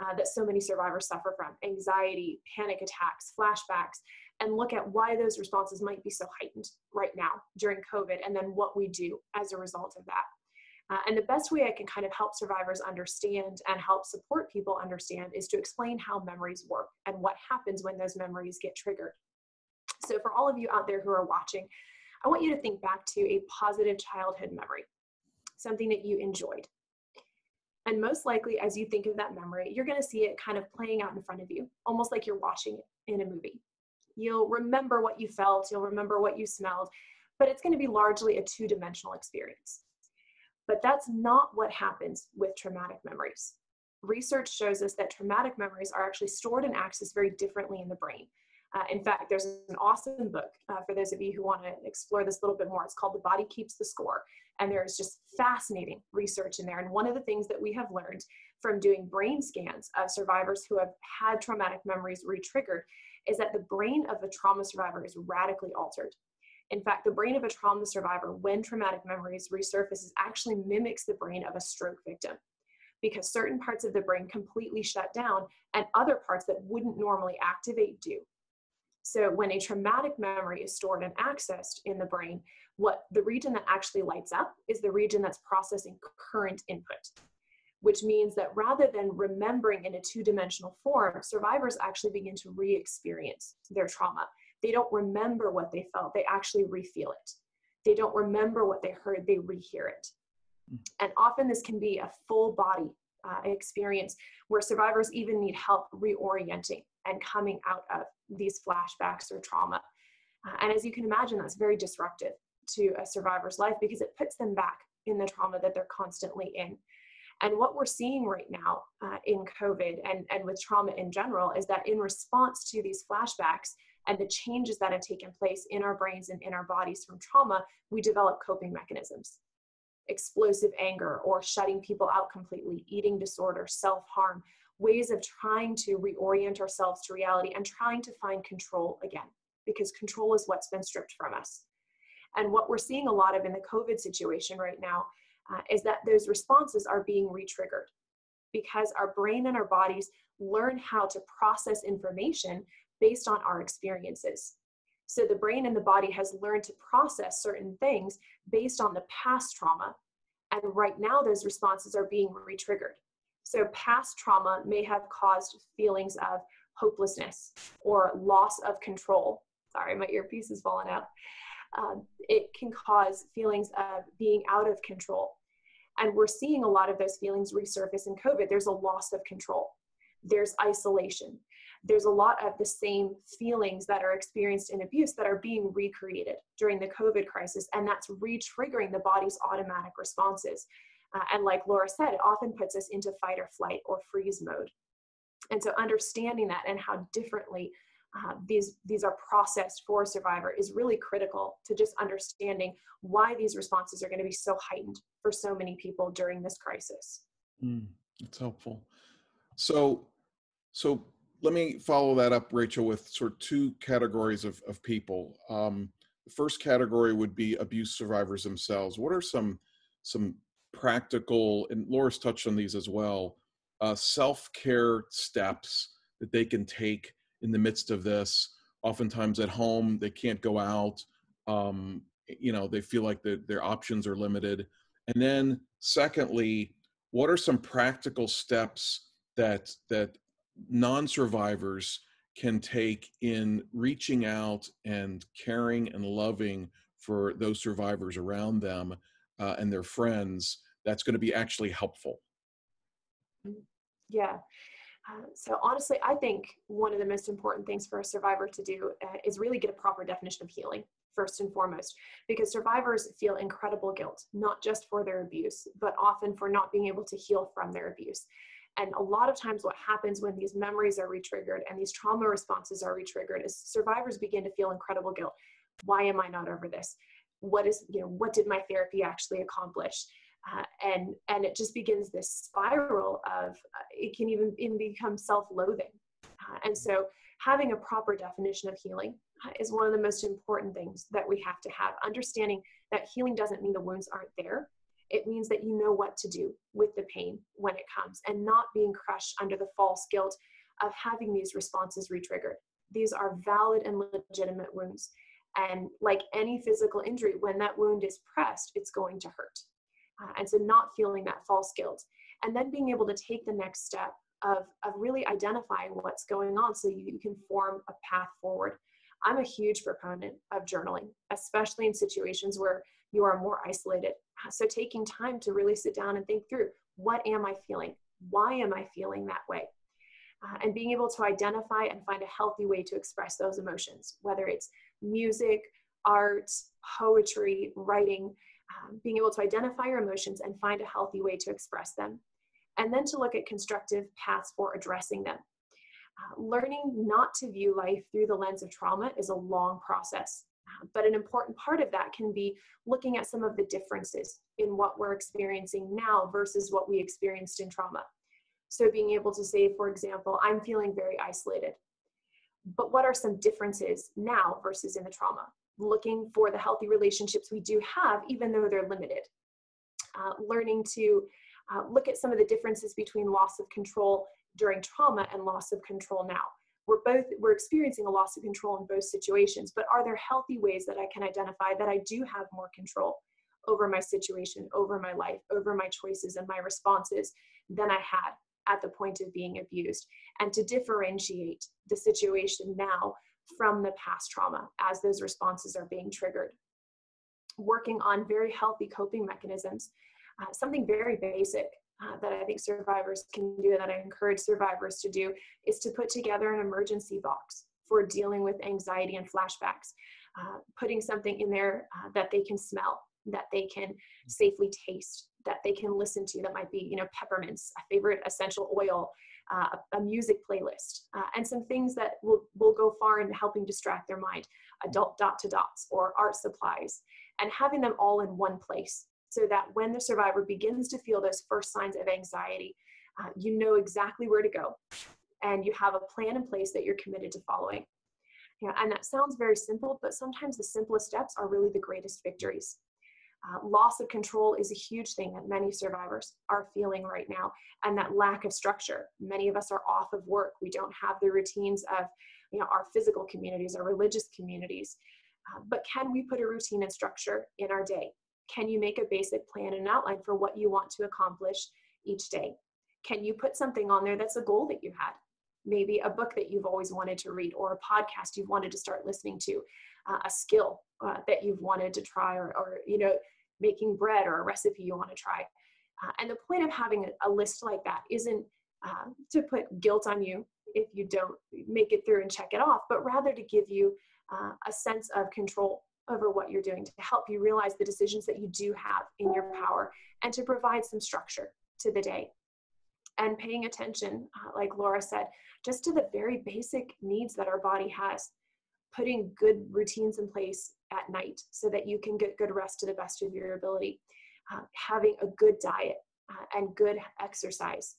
Uh, that so many survivors suffer from anxiety, panic attacks, flashbacks, and look at why those responses might be so heightened right now during COVID, and then what we do as a result of that. Uh, and the best way I can kind of help survivors understand and help support people understand is to explain how memories work and what happens when those memories get triggered. So, for all of you out there who are watching, I want you to think back to a positive childhood memory, something that you enjoyed. And most likely, as you think of that memory, you're going to see it kind of playing out in front of you, almost like you're watching it in a movie. You'll remember what you felt, you'll remember what you smelled, but it's going to be largely a two dimensional experience. But that's not what happens with traumatic memories. Research shows us that traumatic memories are actually stored and accessed very differently in the brain. Uh, in fact, there's an awesome book uh, for those of you who want to explore this a little bit more. It's called The Body Keeps the Score. And there's just fascinating research in there. And one of the things that we have learned from doing brain scans of survivors who have had traumatic memories re-triggered is that the brain of a trauma survivor is radically altered. In fact, the brain of a trauma survivor, when traumatic memories resurfaces, actually mimics the brain of a stroke victim because certain parts of the brain completely shut down and other parts that wouldn't normally activate do. So when a traumatic memory is stored and accessed in the brain, what the region that actually lights up is the region that's processing current input which means that rather than remembering in a two dimensional form, survivors actually begin to re experience their trauma. They don't remember what they felt, they actually re-feel it. They don't remember what they heard, they rehear it. Hmm. And often this can be a full body uh, experience where survivors even need help reorienting and coming out of these flashbacks or trauma. Uh, and as you can imagine, that's very disruptive to a survivor's life because it puts them back in the trauma that they're constantly in. And what we're seeing right now uh, in COVID and, and with trauma in general is that in response to these flashbacks and the changes that have taken place in our brains and in our bodies from trauma, we develop coping mechanisms. Explosive anger or shutting people out completely, eating disorder, self harm, ways of trying to reorient ourselves to reality and trying to find control again, because control is what's been stripped from us. And what we're seeing a lot of in the COVID situation right now uh, is that those responses are being retriggered because our brain and our bodies learn how to process information based on our experiences. So the brain and the body has learned to process certain things based on the past trauma. And right now, those responses are being retriggered. So past trauma may have caused feelings of hopelessness or loss of control. Sorry, my earpiece has fallen out. Um, it can cause feelings of being out of control and we're seeing a lot of those feelings resurface in COVID. There's a loss of control, there's isolation, there's a lot of the same feelings that are experienced in abuse that are being recreated during the COVID crisis, and that's re triggering the body's automatic responses. Uh, and like Laura said, it often puts us into fight or flight or freeze mode. And so understanding that and how differently uh, these these are processed for a survivor is really critical to just understanding why these responses are going to be so heightened for so many people during this crisis. Mm, that's helpful. So, so let me follow that up, Rachael, with sort of two categories of of people. Um, the first category would be abuse survivors themselves. What are some some practical and Laura's touched on these as well uh, self care steps that they can take in the midst of this. Oftentimes at home they can't go out um, you know they feel like the, their options are limited. And then secondly what are some practical steps that that non-survivors can take in reaching out and caring and loving for those survivors around them uh, and their friends that's going to be actually helpful yeah uh, so honestly i think one of the most important things for a survivor to do uh, is really get a proper definition of healing first and foremost because survivors feel incredible guilt not just for their abuse but often for not being able to heal from their abuse and a lot of times, what happens when these memories are retriggered and these trauma responses are retriggered is survivors begin to feel incredible guilt. Why am I not over this? What is, you know, what did my therapy actually accomplish? Uh, and and it just begins this spiral of uh, it can even, even become self-loathing. Uh, and so, having a proper definition of healing uh, is one of the most important things that we have to have. Understanding that healing doesn't mean the wounds aren't there it means that you know what to do with the pain when it comes and not being crushed under the false guilt of having these responses retriggered. These are valid and legitimate wounds. And like any physical injury, when that wound is pressed, it's going to hurt. Uh, and so, not feeling that false guilt. And then being able to take the next step of, of really identifying what's going on so you, you can form a path forward. I'm a huge proponent of journaling, especially in situations where you are more isolated. So taking time to really sit down and think through what am I feeling? Why am I feeling that way? Uh, and being able to identify and find a healthy way to express those emotions, whether it's music, art, poetry, writing, um, being able to identify your emotions and find a healthy way to express them. And then to look at constructive paths for addressing them. Uh, learning not to view life through the lens of trauma is a long process. But an important part of that can be looking at some of the differences in what we're experiencing now versus what we experienced in trauma. So being able to say, for example, I'm feeling very isolated. But what are some differences now versus in the trauma? Looking for the healthy relationships we do have, even though they're limited. Uh, learning to uh, look at some of the differences between loss of control during trauma and loss of control now we're both we're experiencing a loss of control in both situations but are there healthy ways that i can identify that i do have more control over my situation over my life over my choices and my responses than i had at the point of being abused and to differentiate the situation now from the past trauma as those responses are being triggered working on very healthy coping mechanisms uh, something very basic uh, that I think survivors can do, that I encourage survivors to do, is to put together an emergency box for dealing with anxiety and flashbacks. Uh, putting something in there uh, that they can smell, that they can safely taste, that they can listen to. That might be, you know, peppermints, a favorite essential oil, uh, a music playlist, uh, and some things that will, will go far in helping distract their mind, adult dot to dots or art supplies, and having them all in one place so that when the survivor begins to feel those first signs of anxiety, uh, you know exactly where to go and you have a plan in place that you're committed to following. Yeah, and that sounds very simple, but sometimes the simplest steps are really the greatest victories. Uh, loss of control is a huge thing that many survivors are feeling right now, and that lack of structure. Many of us are off of work. We don't have the routines of you know, our physical communities, our religious communities. Uh, but can we put a routine and structure in our day? Can you make a basic plan and outline for what you want to accomplish each day? Can you put something on there that's a goal that you had? Maybe a book that you've always wanted to read, or a podcast you've wanted to start listening to, uh, a skill uh, that you've wanted to try, or, or, you know, making bread or a recipe you want to try. Uh, and the point of having a, a list like that isn't uh, to put guilt on you if you don't make it through and check it off, but rather to give you uh, a sense of control over what you're doing to help you realize the decisions that you do have in your power and to provide some structure to the day and paying attention uh, like laura said just to the very basic needs that our body has putting good routines in place at night so that you can get good rest to the best of your ability uh, having a good diet uh, and good exercise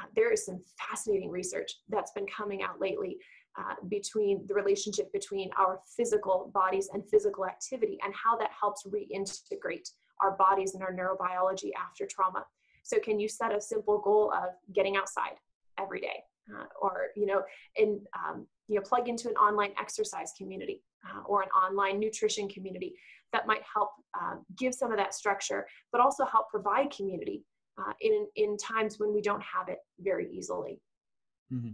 uh, there is some fascinating research that's been coming out lately uh, between the relationship between our physical bodies and physical activity and how that helps reintegrate our bodies and our neurobiology after trauma. So can you set a simple goal of getting outside every day? Uh, or you know in um, you know plug into an online exercise community uh, or an online nutrition community that might help uh, give some of that structure but also help provide community uh, in in times when we don't have it very easily mm-hmm.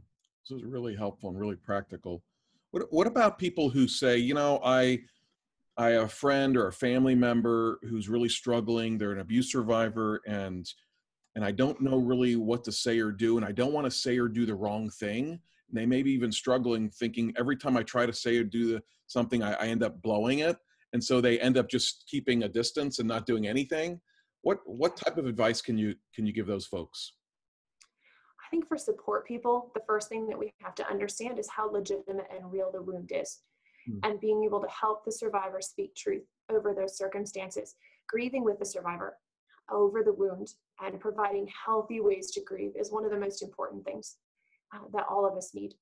This is really helpful and really practical. What, what about people who say, you know, I, I have a friend or a family member who's really struggling. They're an abuse survivor, and and I don't know really what to say or do, and I don't want to say or do the wrong thing. And they may be even struggling, thinking every time I try to say or do the, something, I, I end up blowing it, and so they end up just keeping a distance and not doing anything. What what type of advice can you can you give those folks? I think for support people, the first thing that we have to understand is how legitimate and real the wound is mm. and being able to help the survivor speak truth over those circumstances, grieving with the survivor over the wound, and providing healthy ways to grieve is one of the most important things uh, that all of us need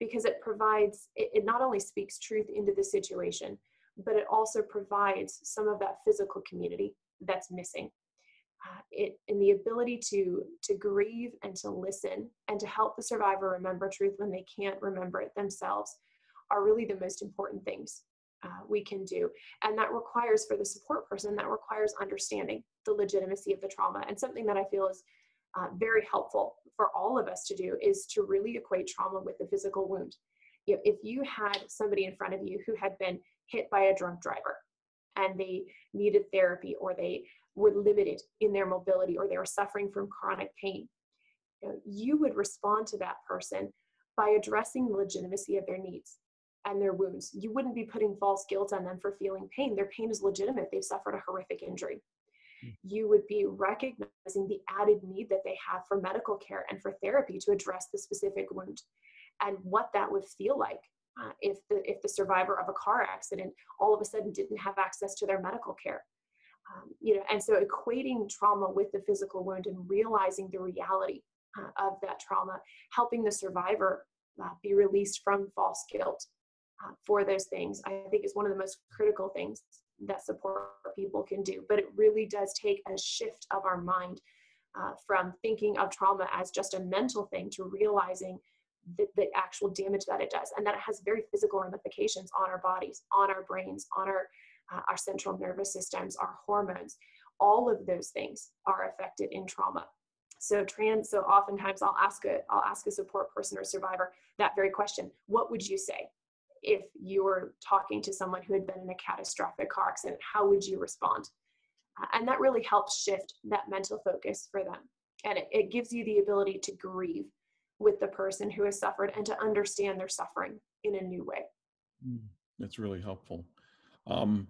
because it provides, it, it not only speaks truth into the situation, but it also provides some of that physical community that's missing. Uh, it and the ability to to grieve and to listen and to help the survivor remember truth when they can't remember it themselves are really the most important things uh, we can do. And that requires for the support person, that requires understanding the legitimacy of the trauma. And something that I feel is uh, very helpful for all of us to do is to really equate trauma with the physical wound. If, if you had somebody in front of you who had been hit by a drunk driver and they needed therapy or they were limited in their mobility or they were suffering from chronic pain, you, know, you would respond to that person by addressing the legitimacy of their needs and their wounds. You wouldn't be putting false guilt on them for feeling pain. Their pain is legitimate. They've suffered a horrific injury. Mm. You would be recognizing the added need that they have for medical care and for therapy to address the specific wound and what that would feel like uh, if the if the survivor of a car accident all of a sudden didn't have access to their medical care um, you know and so equating trauma with the physical wound and realizing the reality uh, of that trauma helping the survivor uh, be released from false guilt uh, for those things, I think is one of the most critical things that support people can do. But it really does take a shift of our mind uh, from thinking of trauma as just a mental thing to realizing the, the actual damage that it does and that it has very physical ramifications on our bodies, on our brains, on our uh, our central nervous systems, our hormones. All of those things are affected in trauma. So trans, so oftentimes I'll ask a I'll ask a support person or survivor that very question. What would you say? If you were talking to someone who had been in a catastrophic car accident, how would you respond? Uh, and that really helps shift that mental focus for them. And it, it gives you the ability to grieve with the person who has suffered and to understand their suffering in a new way. Mm, that's really helpful. Um,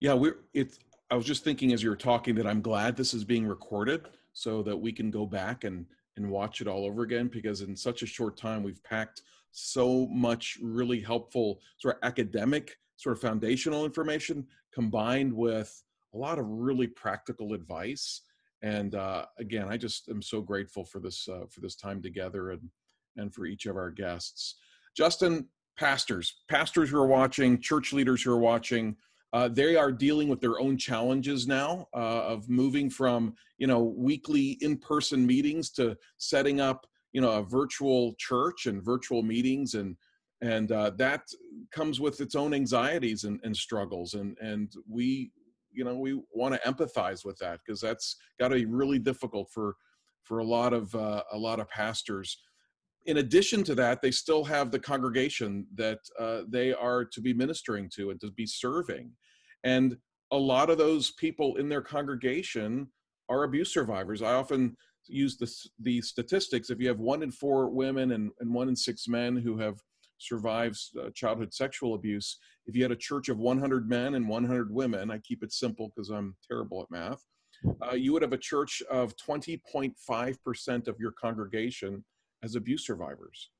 yeah, we're it's. I was just thinking as you were talking that I'm glad this is being recorded so that we can go back and and watch it all over again because in such a short time we've packed so much really helpful sort of academic sort of foundational information combined with a lot of really practical advice. And uh, again i just am so grateful for this uh, for this time together and and for each of our guests. Justin pastors pastors who are watching church leaders who are watching uh, they are dealing with their own challenges now uh, of moving from you know weekly in-person meetings to setting up you know a virtual church and virtual meetings and and uh, that comes with its own anxieties and, and struggles. And and we you know we want to empathize with that because that's got to be really difficult for for a lot of uh, a lot of pastors. In addition to that they still have the congregation that uh, they are to be ministering to and to be serving. And a lot of those people in their congregation are abuse survivors. I often use the, the statistics, if you have one in four women and, and one in six men who have survived uh, childhood sexual abuse, if you had a church of 100 men and 100 women, I keep it simple because I'm terrible at math, uh, you would have a church of 20.5% of your congregation as abuse survivors.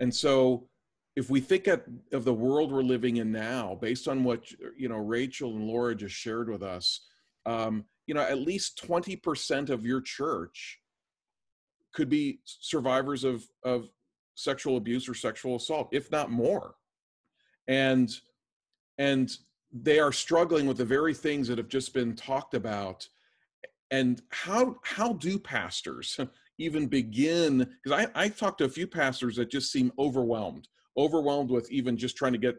And so if we think at, of the world we're living in now, based on what you know Rachael and Laura just shared with us, um, you know, at least 20% of your church could be survivors of, of sexual abuse or sexual assault, if not more. And, and they are struggling with the very things that have just been talked about. And how, how do pastors even begin? Because I, I talked to a few pastors that just seem overwhelmed, overwhelmed with even just trying to get,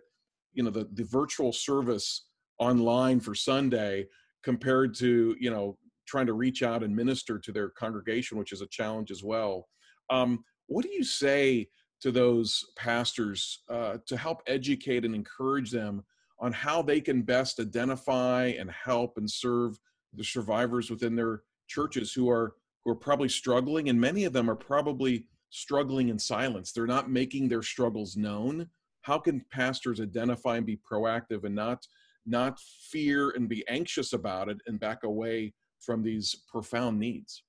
you know, the, the virtual service online for Sunday compared to you know trying to reach out and minister to their congregation, which is a challenge as well. Um, what do you say to those pastors uh, to help educate and encourage them on how they can best identify and help and serve the survivors within their churches who are who are probably struggling? And many of them are probably struggling in silence. They're not making their struggles known. How can pastors identify and be proactive and not not fear and be anxious about it and back away from these profound needs.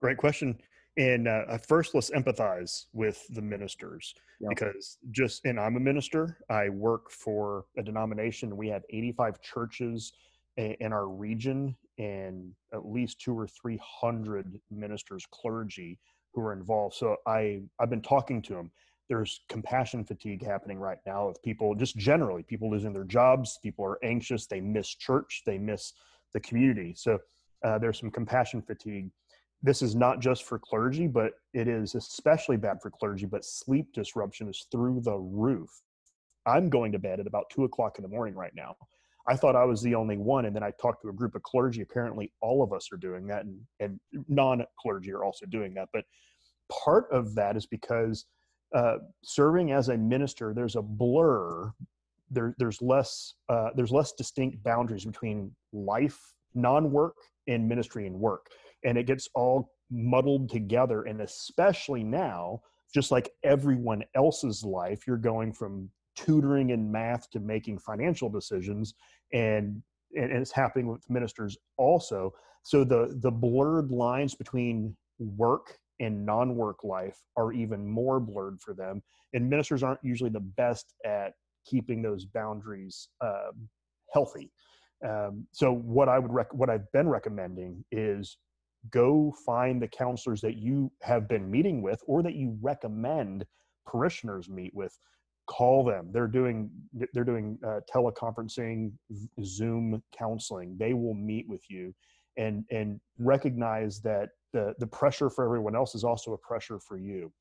Great question. And uh, first let's empathize with the ministers yeah. because just and i'm a minister. I work for a denomination. We have 85 churches in our region and at least two or three hundred ministers clergy who are involved. So i i've been talking to them there's compassion fatigue happening right now of people just generally people losing their jobs people are anxious they miss church they miss the community so uh, there's some compassion fatigue this is not just for clergy, but it is especially bad for clergy. But sleep disruption is through the roof. I'm going to bed at about two o'clock in the morning right now. I thought I was the only one, and then I talked to a group of clergy. Apparently, all of us are doing that, and, and non clergy are also doing that. But part of that is because uh, serving as a minister, there's a blur. There, there's less uh, there's less distinct boundaries between life, non-work, and ministry and work and it gets all muddled together and especially now just like everyone else's life you're going from tutoring in math to making financial decisions and and it's happening with ministers also so the the blurred lines between work and non-work life are even more blurred for them and ministers aren't usually the best at keeping those boundaries uh, healthy. Um, so what i would rec- what i've been recommending is go find the counselors that you have been meeting with or that you recommend parishioners meet with. Call them. They're doing they're doing uh, teleconferencing zoom counseling. They will meet with you and and recognize that the the pressure for everyone else is also a pressure for you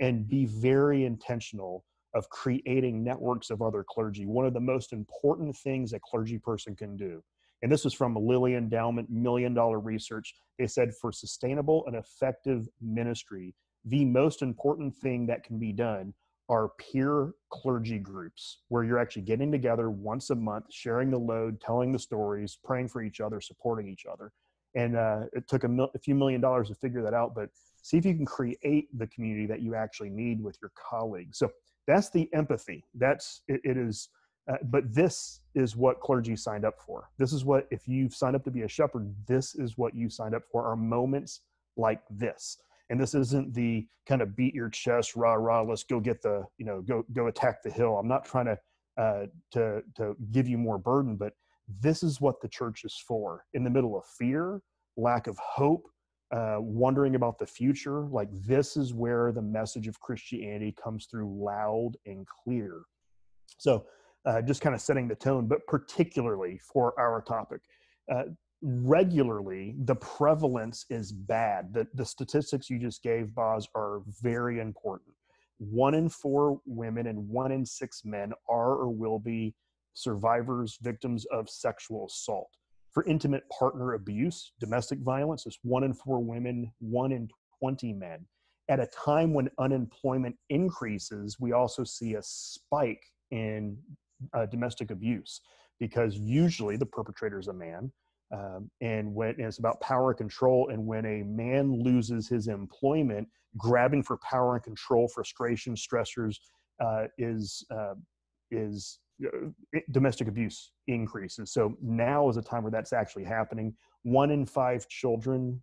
and be very intentional of creating networks of other clergy one of the most important things a clergy person can do and this was from a Lilly Endowment million dollar research. They said for sustainable and effective ministry, the most important thing that can be done are peer clergy groups where you're actually getting together once a month, sharing the load, telling the stories, praying for each other, supporting each other. And uh, it took a, mil- a few million dollars to figure that out, but see if you can create the community that you actually need with your colleagues. So that's the empathy. That's it, it is uh, but this is what clergy signed up for. This is what, if you've signed up to be a shepherd, this is what you signed up for are moments like this. And this isn't the kind of beat your chest, rah, rah, let's go get the, you know, go, go attack the hill. I'm not trying to, uh, to, to give you more burden, but this is what the church is for. In the middle of fear, lack of hope, uh, wondering about the future, like this is where the message of Christianity comes through loud and clear. So, uh, just kind of setting the tone, but particularly for our topic. Uh, regularly, the prevalence is bad. The, the statistics you just gave, Boz, are very important. One in four women and one in six men are or will be survivors, victims of sexual assault. For intimate partner abuse, domestic violence, it's one in four women, one in 20 men. At a time when unemployment increases, we also see a spike in uh, domestic abuse because usually the perpetrator is a man. Um, and when and it's about power control, and when a man loses his employment, grabbing for power and control, frustration, stressors uh, is uh, is Uh, domestic abuse increases. So now is a time where that's actually happening. One in five children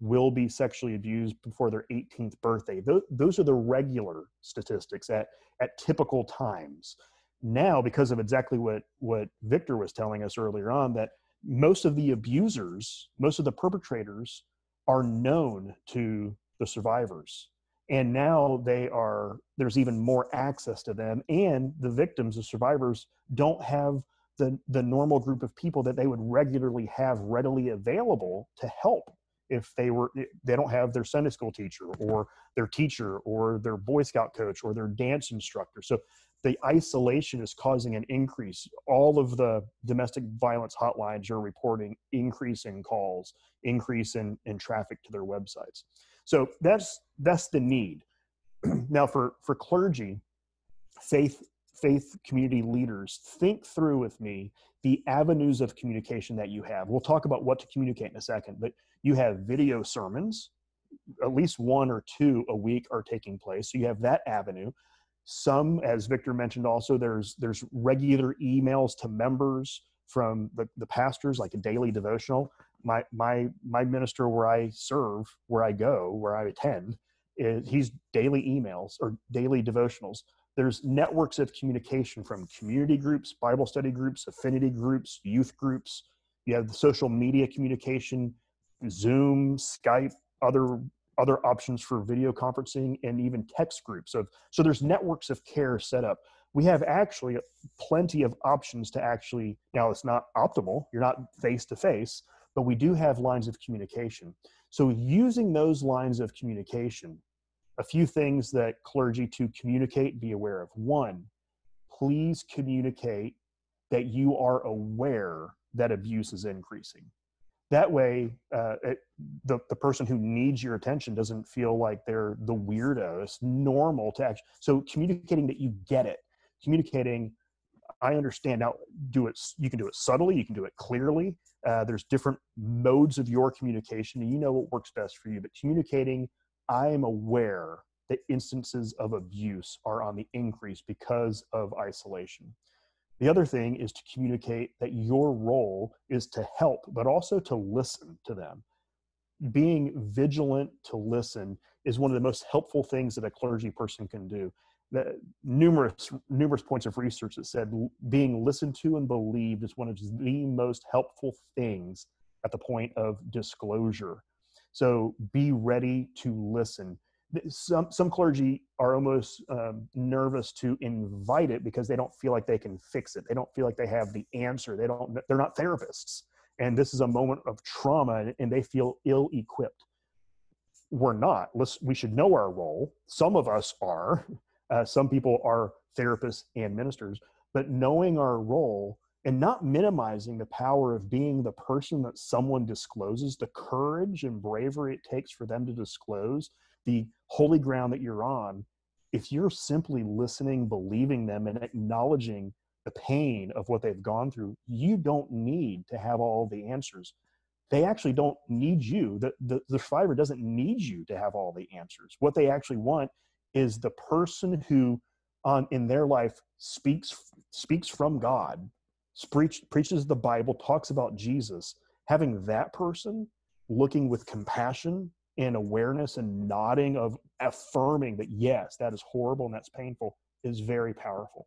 will be sexually abused before their 18th birthday. Those, those are the regular statistics at at typical times now because of exactly what what victor was telling us earlier on that most of the abusers most of the perpetrators are known to the survivors and now they are there's even more access to them and the victims the survivors don't have the the normal group of people that they would regularly have readily available to help if they were they don't have their sunday school teacher or their teacher or their boy scout coach or their dance instructor so the isolation is causing an increase. All of the domestic violence hotlines are reporting increase in calls, increase in, in traffic to their websites. So that's that's the need. now for for clergy, faith faith community leaders, think through with me the avenues of communication that you have. We'll talk about what to communicate in a second, but you have video sermons, at least one or two a week are taking place. So you have that avenue. Some, as Victor mentioned, also there's there's regular emails to members from the, the pastors, like a daily devotional. My my my minister where I serve, where I go, where I attend, is he's daily emails or daily devotionals. There's networks of communication from community groups, Bible study groups, affinity groups, youth groups. You have the social media communication, Zoom, Skype, other other options for video conferencing and even text groups of so there's networks of care set up we have actually plenty of options to actually now it's not optimal you're not face to face but we do have lines of communication. So using those lines of communication a few things that clergy to communicate be aware of. One please communicate that you are aware that abuse is increasing. That way uh, it, the, the person who needs your attention doesn't feel like they're the weirdo it's normal to act so communicating that you get it communicating i understand now do it you can do it subtly you can do it clearly uh, there's different modes of your communication and you know what works best for you but communicating i am aware that instances of abuse are on the increase because of isolation the other thing is to communicate that your role is to help, but also to listen to them. Being vigilant to listen is one of the most helpful things that a clergy person can do. The numerous numerous points of research that said being listened to and believed is one of the most helpful things at the point of disclosure. So be ready to listen some some clergy are almost um, nervous to invite it because they don't feel like they can fix it. They don't feel like they have the answer. They don't. They're not therapists, and this is a moment of trauma, and they feel ill-equipped. We're not. Let's. We should know our role. Some of us are. Uh, some people are therapists and ministers, but knowing our role and not minimizing the power of being the person that someone discloses, the courage and bravery it takes for them to disclose the holy ground that you're on, if you're simply listening, believing them, and acknowledging the pain of what they've gone through, you don't need to have all the answers. They actually don't need you. The, the, the survivor doesn't need you to have all the answers. What they actually want is the person who on in their life speaks speaks from God, preach, preaches the Bible, talks about Jesus, having that person looking with compassion and awareness and nodding of affirming that yes that is horrible and that's painful is very powerful.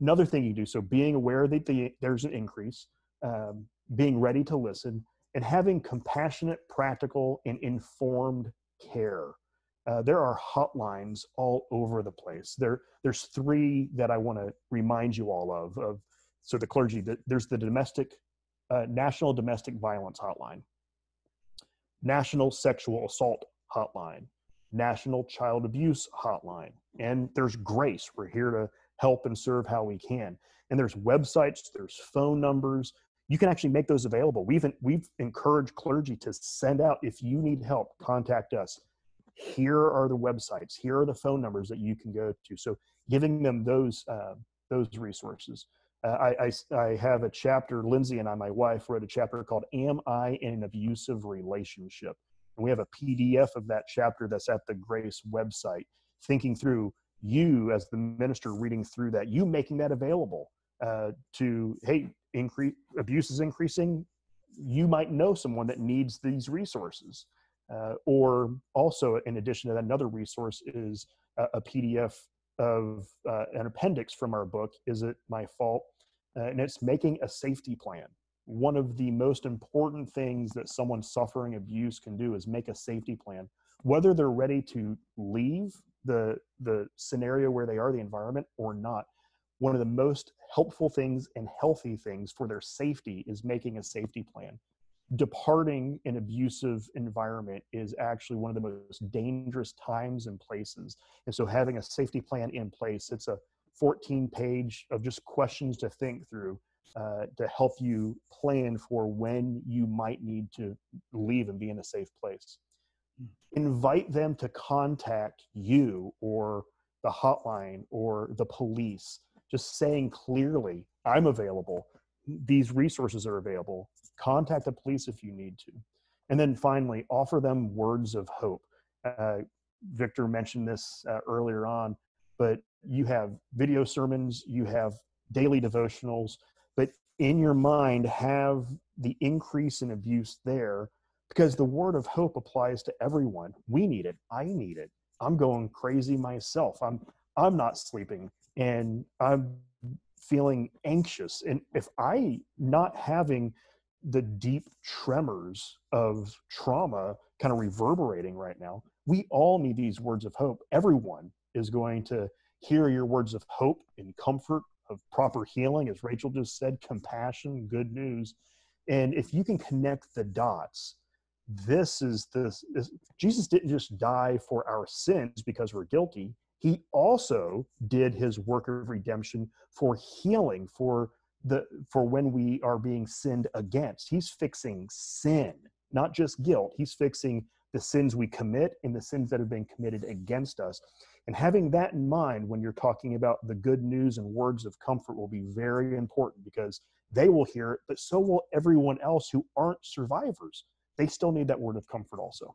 Another thing you do so being aware that the, there's an increase um, being ready to listen and having compassionate practical and informed care uh, there are hotlines all over the place there there's three that i want to remind you all of of so the clergy there's the domestic uh, national domestic violence hotline National Sexual Assault Hotline, National Child Abuse Hotline, and there's Grace. We're here to help and serve how we can. And there's websites, there's phone numbers. You can actually make those available. We've we've encouraged clergy to send out if you need help, contact us. Here are the websites. Here are the phone numbers that you can go to. So giving them those uh, those resources. Uh, I, I, I, have a chapter, Lindsey and I, my wife, wrote a chapter called Am I in an Abusive Relationship? And we have a PDF of that chapter that's at the Grace website, thinking through you as the minister reading through that, you making that available uh, to, hey, increase abuse is increasing. You might know someone that needs these resources. Uh, or also, in addition to that, another resource is a, a PDF of uh, an appendix from our book, Is It My Fault? Uh, and it's making a safety plan. One of the most important things that someone suffering abuse can do is make a safety plan, whether they're ready to leave the, the scenario where they are, the environment, or not. One of the most helpful things and healthy things for their safety is making a safety plan departing an abusive environment is actually one of the most dangerous times and places. And so having a safety plan in place, it's a 14 page of just questions to think through uh, to help you plan for when you might need to leave and be in a safe place. Hmm. Invite them to contact you or the hotline or the police just saying clearly, I'm available. These resources are available. Contact the police if you need to. And then finally, offer them words of hope. Uh, Victor mentioned this uh, earlier on, but you have video sermons, you have daily devotionals, but in your mind, have the increase in abuse there because the word of hope applies to everyone. We need it. I need it. I'm going crazy myself. I'm I'm not sleeping and I'm feeling anxious. And if I not having the deep tremors of trauma kind of reverberating right now, we all need these words of hope. Everyone is going to hear your words of hope and comfort, of proper healing, as Rachael just said, compassion, good news. And if you can connect the dots, this is this, this Jesus didn't just die for our sins because we're guilty. He also did his work of redemption for healing, for the for when we are being sinned against. He's fixing sin, not just guilt. He's fixing the sins we commit and the sins that have been committed against us. And having that in mind when you're talking about the good news and words of comfort will be very important because they will hear it, but so will everyone else who aren't survivors. They still need that word of comfort also.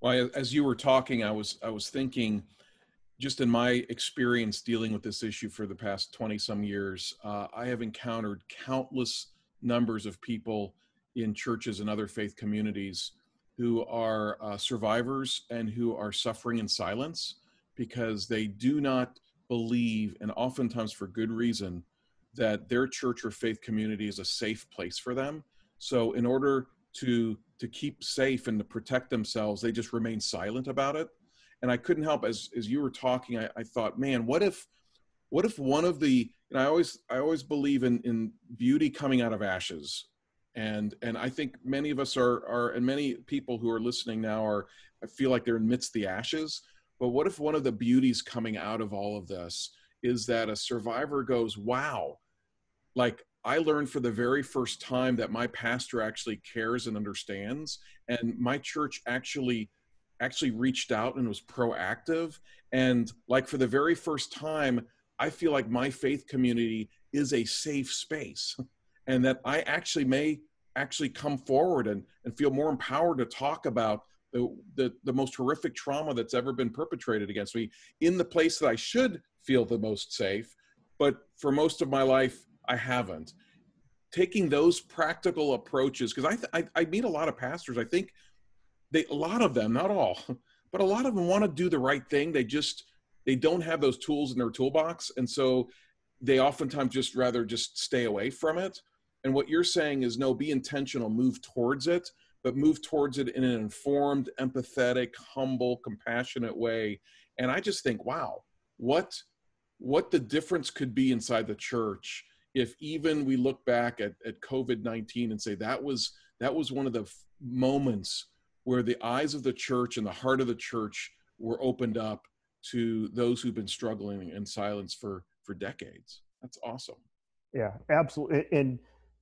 Well, as you were talking, I was I was thinking, just in my experience dealing with this issue for the past twenty some years, uh, I have encountered countless numbers of people in churches and other faith communities who are uh, survivors and who are suffering in silence because they do not believe, and oftentimes for good reason, that their church or faith community is a safe place for them. So, in order to to keep safe and to protect themselves, they just remain silent about it. And I couldn't help as as you were talking, I, I thought, man, what if what if one of the and I always I always believe in in beauty coming out of ashes. And and I think many of us are are and many people who are listening now are I feel like they're amidst the ashes. But what if one of the beauties coming out of all of this is that a survivor goes, wow, like I learned for the very first time that my pastor actually cares and understands, and my church actually actually reached out and was proactive. And like for the very first time, I feel like my faith community is a safe space, and that I actually may actually come forward and, and feel more empowered to talk about the, the, the most horrific trauma that's ever been perpetrated against me in the place that I should feel the most safe. But for most of my life, I haven't. Taking those practical approaches, because I, th- I, I meet a lot of pastors. I think they a lot of them, not all, but a lot of them want to do the right thing. They just they don't have those tools in their toolbox, and so they oftentimes just rather just stay away from it. And what you're saying is no, be intentional, move towards it, but move towards it in an informed, empathetic, humble, compassionate way. And I just think, wow, what what the difference could be inside the church if even we look back at, at covid-19 and say that was that was one of the moments where the eyes of the church and the heart of the church were opened up to those who've been struggling in silence for for decades. That's awesome. Yeah absolutely. And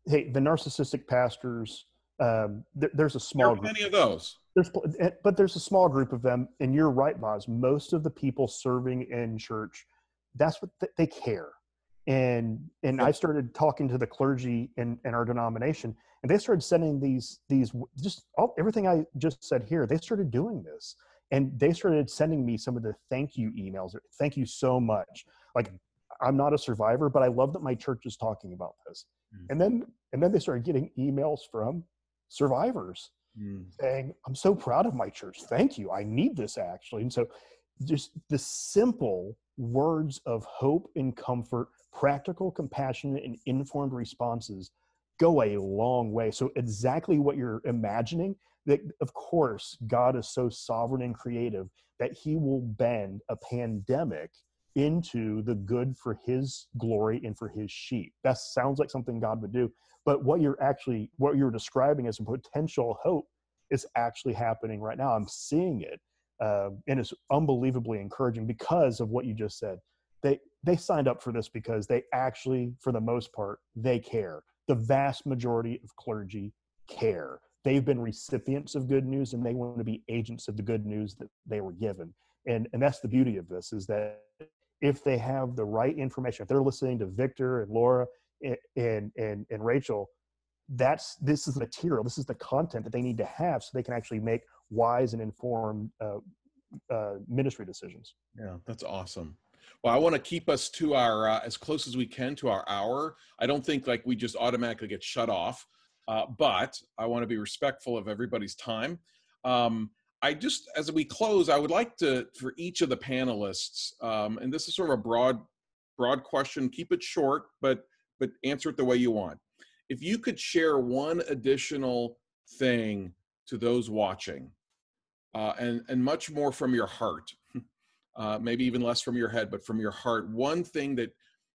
hey the narcissistic pastors um, th- there's a small there many of those. There's eh, but there's a small group of them and you're right Boz. most of the people serving in church that's what th- they care and and i started talking to the clergy in, in our denomination and they started sending these these just all, everything i just said here they started doing this. And they started sending me some of the thank you emails thank you so much. Like i'm not a survivor but i love that my church is talking about this. Mm. and then and then they started getting emails from survivors mm. saying i'm so proud of my church. Thank you. I need this actually. And so just the simple words of hope and comfort practical, compassionate, and informed responses go a long way. So, exactly what you're imagining, that of course, God is so sovereign and creative that he will bend a pandemic into the good for his glory and for his sheep. That sounds like something God would do. But what you're actually, what you're describing as a potential hope is actually happening right now. I'm seeing it. Uh, and it's unbelievably encouraging because of what you just said they they signed up for this because they actually for the most part they care the vast majority of clergy care they've been recipients of good news and they want to be agents of the good news that they were given and and that's the beauty of this is that if they have the right information, if they're listening to Victor and Laura and and and, Rachael, that's this is material, this is the content that they need to have so they can actually make wise and informed uh, uh, ministry decisions. Yeah, that's awesome. Well, I want to keep us to our uh, as close as we can to our hour. I don't think like we just automatically get shut off, uh, but I want to be respectful of everybody's time. Um, I just, as we close, I would like to, for each of the panelists, um, and this is sort of a broad, broad question. Keep it short, but but answer it the way you want. If you could share one additional thing to those watching, uh, and and much more from your heart, uh, maybe even less from your head, but from your heart, one thing that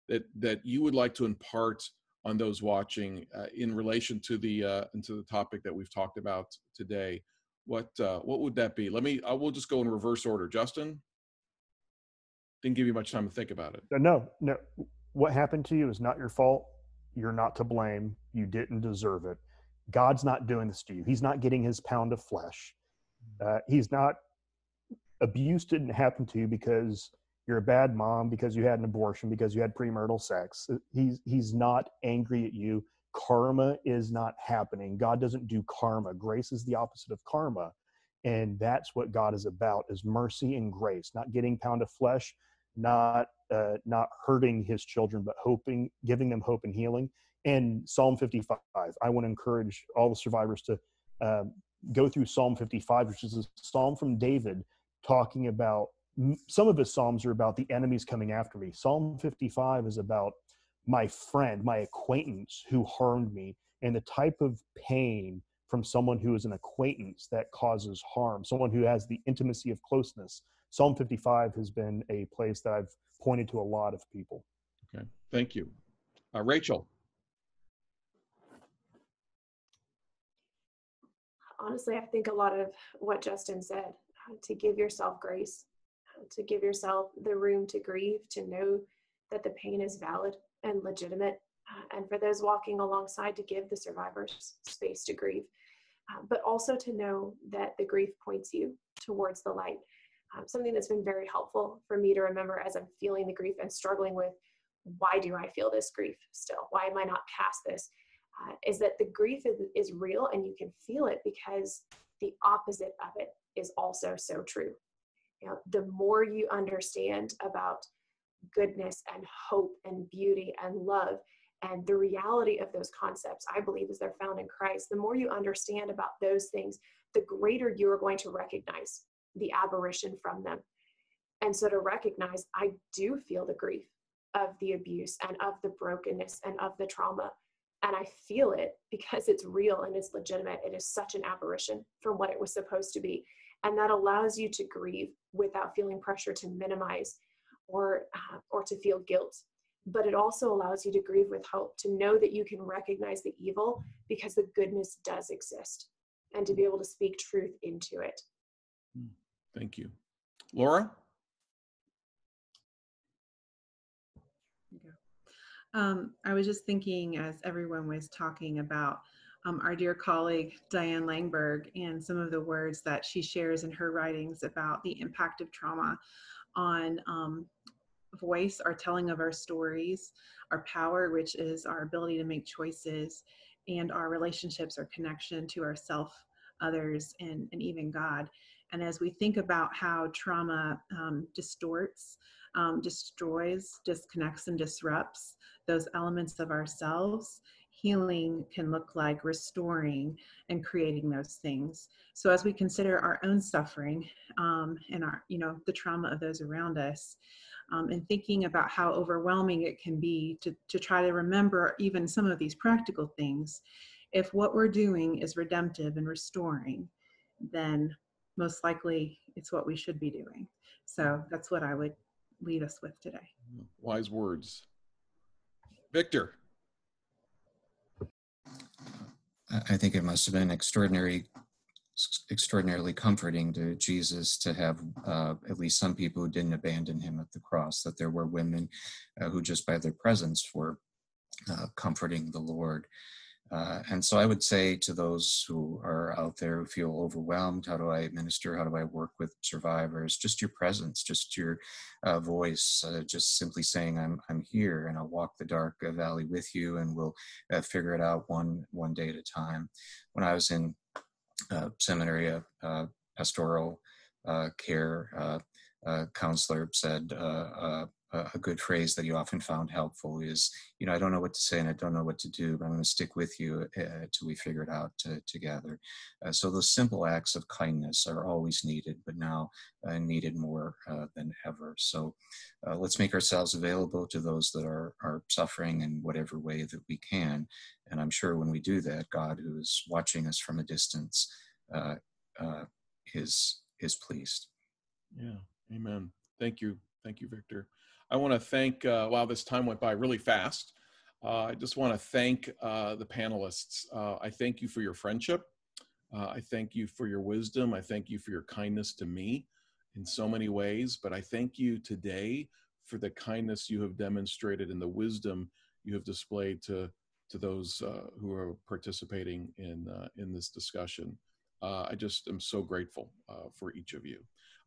that that you would like to impart on those watching uh, in relation to the uh, into the topic that we've talked about today what uh, what would that be? Let me. I will just go in reverse order. Justin, didn't give you much time to think about it. Uh, no, no. What happened to you is not your fault. You're not to blame. You didn't deserve it. God's not doing this to you. He's not getting his pound of flesh. Uh, he's not. Abuse didn't happen to you because you're a bad mom, because you had an abortion, because you had premarital sex. Uh, he's he's not angry at you. Karma is not happening. God doesn't do karma. Grace is the opposite of karma. And that's what god is about is mercy and grace not getting pound of flesh not uh, not hurting his children but hoping giving them hope and healing. And psalm 55 i want to encourage all the survivors to uh, go through psalm 55 which is a psalm from david talking about some of his psalms are about the enemies coming after me psalm 55 is about my friend, my acquaintance who harmed me, and the type of pain from someone who is an acquaintance that causes harm, someone who has the intimacy of closeness. Psalm 55 has been a place that I've pointed to a lot of people. Okay, thank you. Uh, Rachael. Honestly, I think a lot of what Justin said to give yourself grace, to give yourself the room to grieve, to know that the pain is valid, and legitimate, uh, and for those walking alongside to give the survivors space to grieve, uh, but also to know that the grief points you towards the light. Um, something that's been very helpful for me to remember as I'm feeling the grief and struggling with why do I feel this grief still? Why am I not past this? Uh, is that the grief is, is real and you can feel it because the opposite of it is also so true. You know, the more you understand about goodness and hope and beauty and love and the reality of those concepts i believe is they're found in christ the more you understand about those things the greater you are going to recognize the aberration from them. And so to recognize i do feel the grief of the abuse and of the brokenness and of the trauma. And i feel it because it's real and it's legitimate. It is such an aberration from what it was supposed to be and that allows you to grieve without feeling pressure to minimize or uh, or to feel guilt. But it also allows you to grieve with hope to know that you can recognize the evil because the goodness does exist and to be able to speak truth into it. Hmm. thank you. Laura? Um, I was just thinking as everyone was talking about um, our dear colleague Diane Langberg and some of the words that she shares in her writings about the impact of trauma on um, voice, our telling of our stories, our power, which is our ability to make choices, and our relationships, our connection to ourself, others, and, and even God. And as we think about how trauma um, distorts, um, destroys, disconnects, and disrupts those elements of ourselves, healing can look like restoring and creating those things. So as we consider our own suffering um, and our you know the trauma of those around us um, and thinking about how overwhelming it can be to, to try to remember even some of these practical things if what we're doing is redemptive and restoring then most likely it's what we should be doing. So that's what i would leave us with today. Wise words. Victor I think it must have been extraordinary, extraordinarily comforting to Jesus to have uh, at least some people who didn't abandon him at the cross. That there were women uh, who, just by their presence, were uh, comforting the Lord. Uh, and so I would say to those who are out there who feel overwhelmed, how do I minister? How do I work with survivors? Just your presence, just your uh, voice, uh, just simply saying, I'm, I'm here and I'll walk the dark uh, valley with you and we'll uh, figure it out one, one day at a time. When I was in uh, seminary, pastoral care counselor said, a good phrase that you often found helpful is, you know, I don't know what to say and I don't know what to do, but I'm going to stick with you uh, till we figure it out uh, together. Uh, so those simple acts of kindness are always needed, but now uh, needed more uh, than ever. So let's make ourselves available to those that are, are suffering in whatever way that we can. And I'm sure when we do that, God, who is watching us from a distance, is is pleased. Yeah. Amen. Thank you. Thank you, Victor. I want to thank, uh, wow, this time went by really fast. Uh, I just want to thank uh, the panelists. Uh, I thank you for your friendship. Uh, I thank you for your wisdom. I thank you for your kindness to me in so many ways. But I thank you today for the kindness you have demonstrated and the wisdom you have displayed to, to those uh, who are participating in, in this discussion. I just am so grateful for each of you.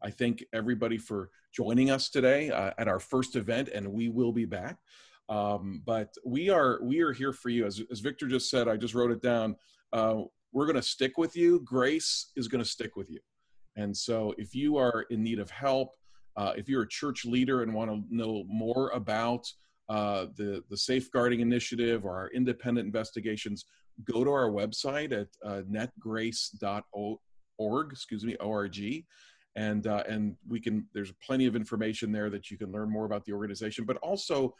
I thank everybody for joining us today uh, at our first event, and we will be back. Um, but we are we are here for you. As, as Victor just said, I just wrote it down. Uh, we're going to stick with you. Grace is going to stick with you. And so, if you are in need of help, uh, if you're a church leader and want to know more about uh, the the safeguarding initiative or our independent investigations, go to our website at uh, netgrace.org. Excuse me, org and uh, and we can there's plenty of information there that you can learn more about the organization but also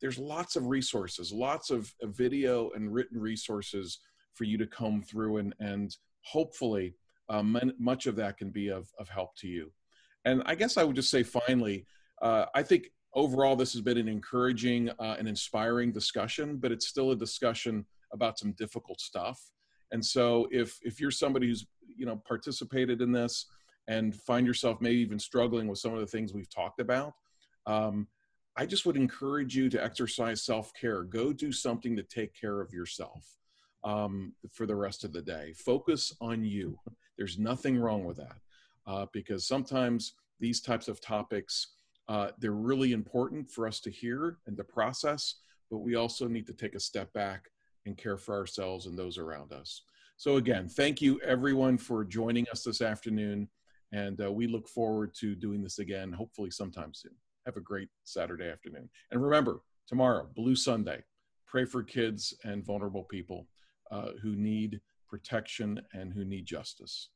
there's lots of resources lots of, video and written resources for you to comb through and and hopefully um, much of that can be of, of help to you. And i guess i would just say finally uh, i think overall this has been an encouraging uh, and inspiring discussion but it's still a discussion about some difficult stuff. And so if if you're somebody who's you know participated in this and find yourself maybe even struggling with some of the things we've talked about, um, I just would encourage you to exercise self care. Go do something to take care of yourself um, for the rest of the day. Focus on you. There's nothing wrong with that uh, because sometimes these types of topics uh, they're really important for us to hear and to process, but we also need to take a step back and care for ourselves and those around us. So again, thank you everyone for joining us this afternoon. And uh, we look forward to doing this again, hopefully sometime soon. Have a great Saturday afternoon. And remember, tomorrow, Blue Sunday, pray for kids and vulnerable people uh, who need protection and who need justice.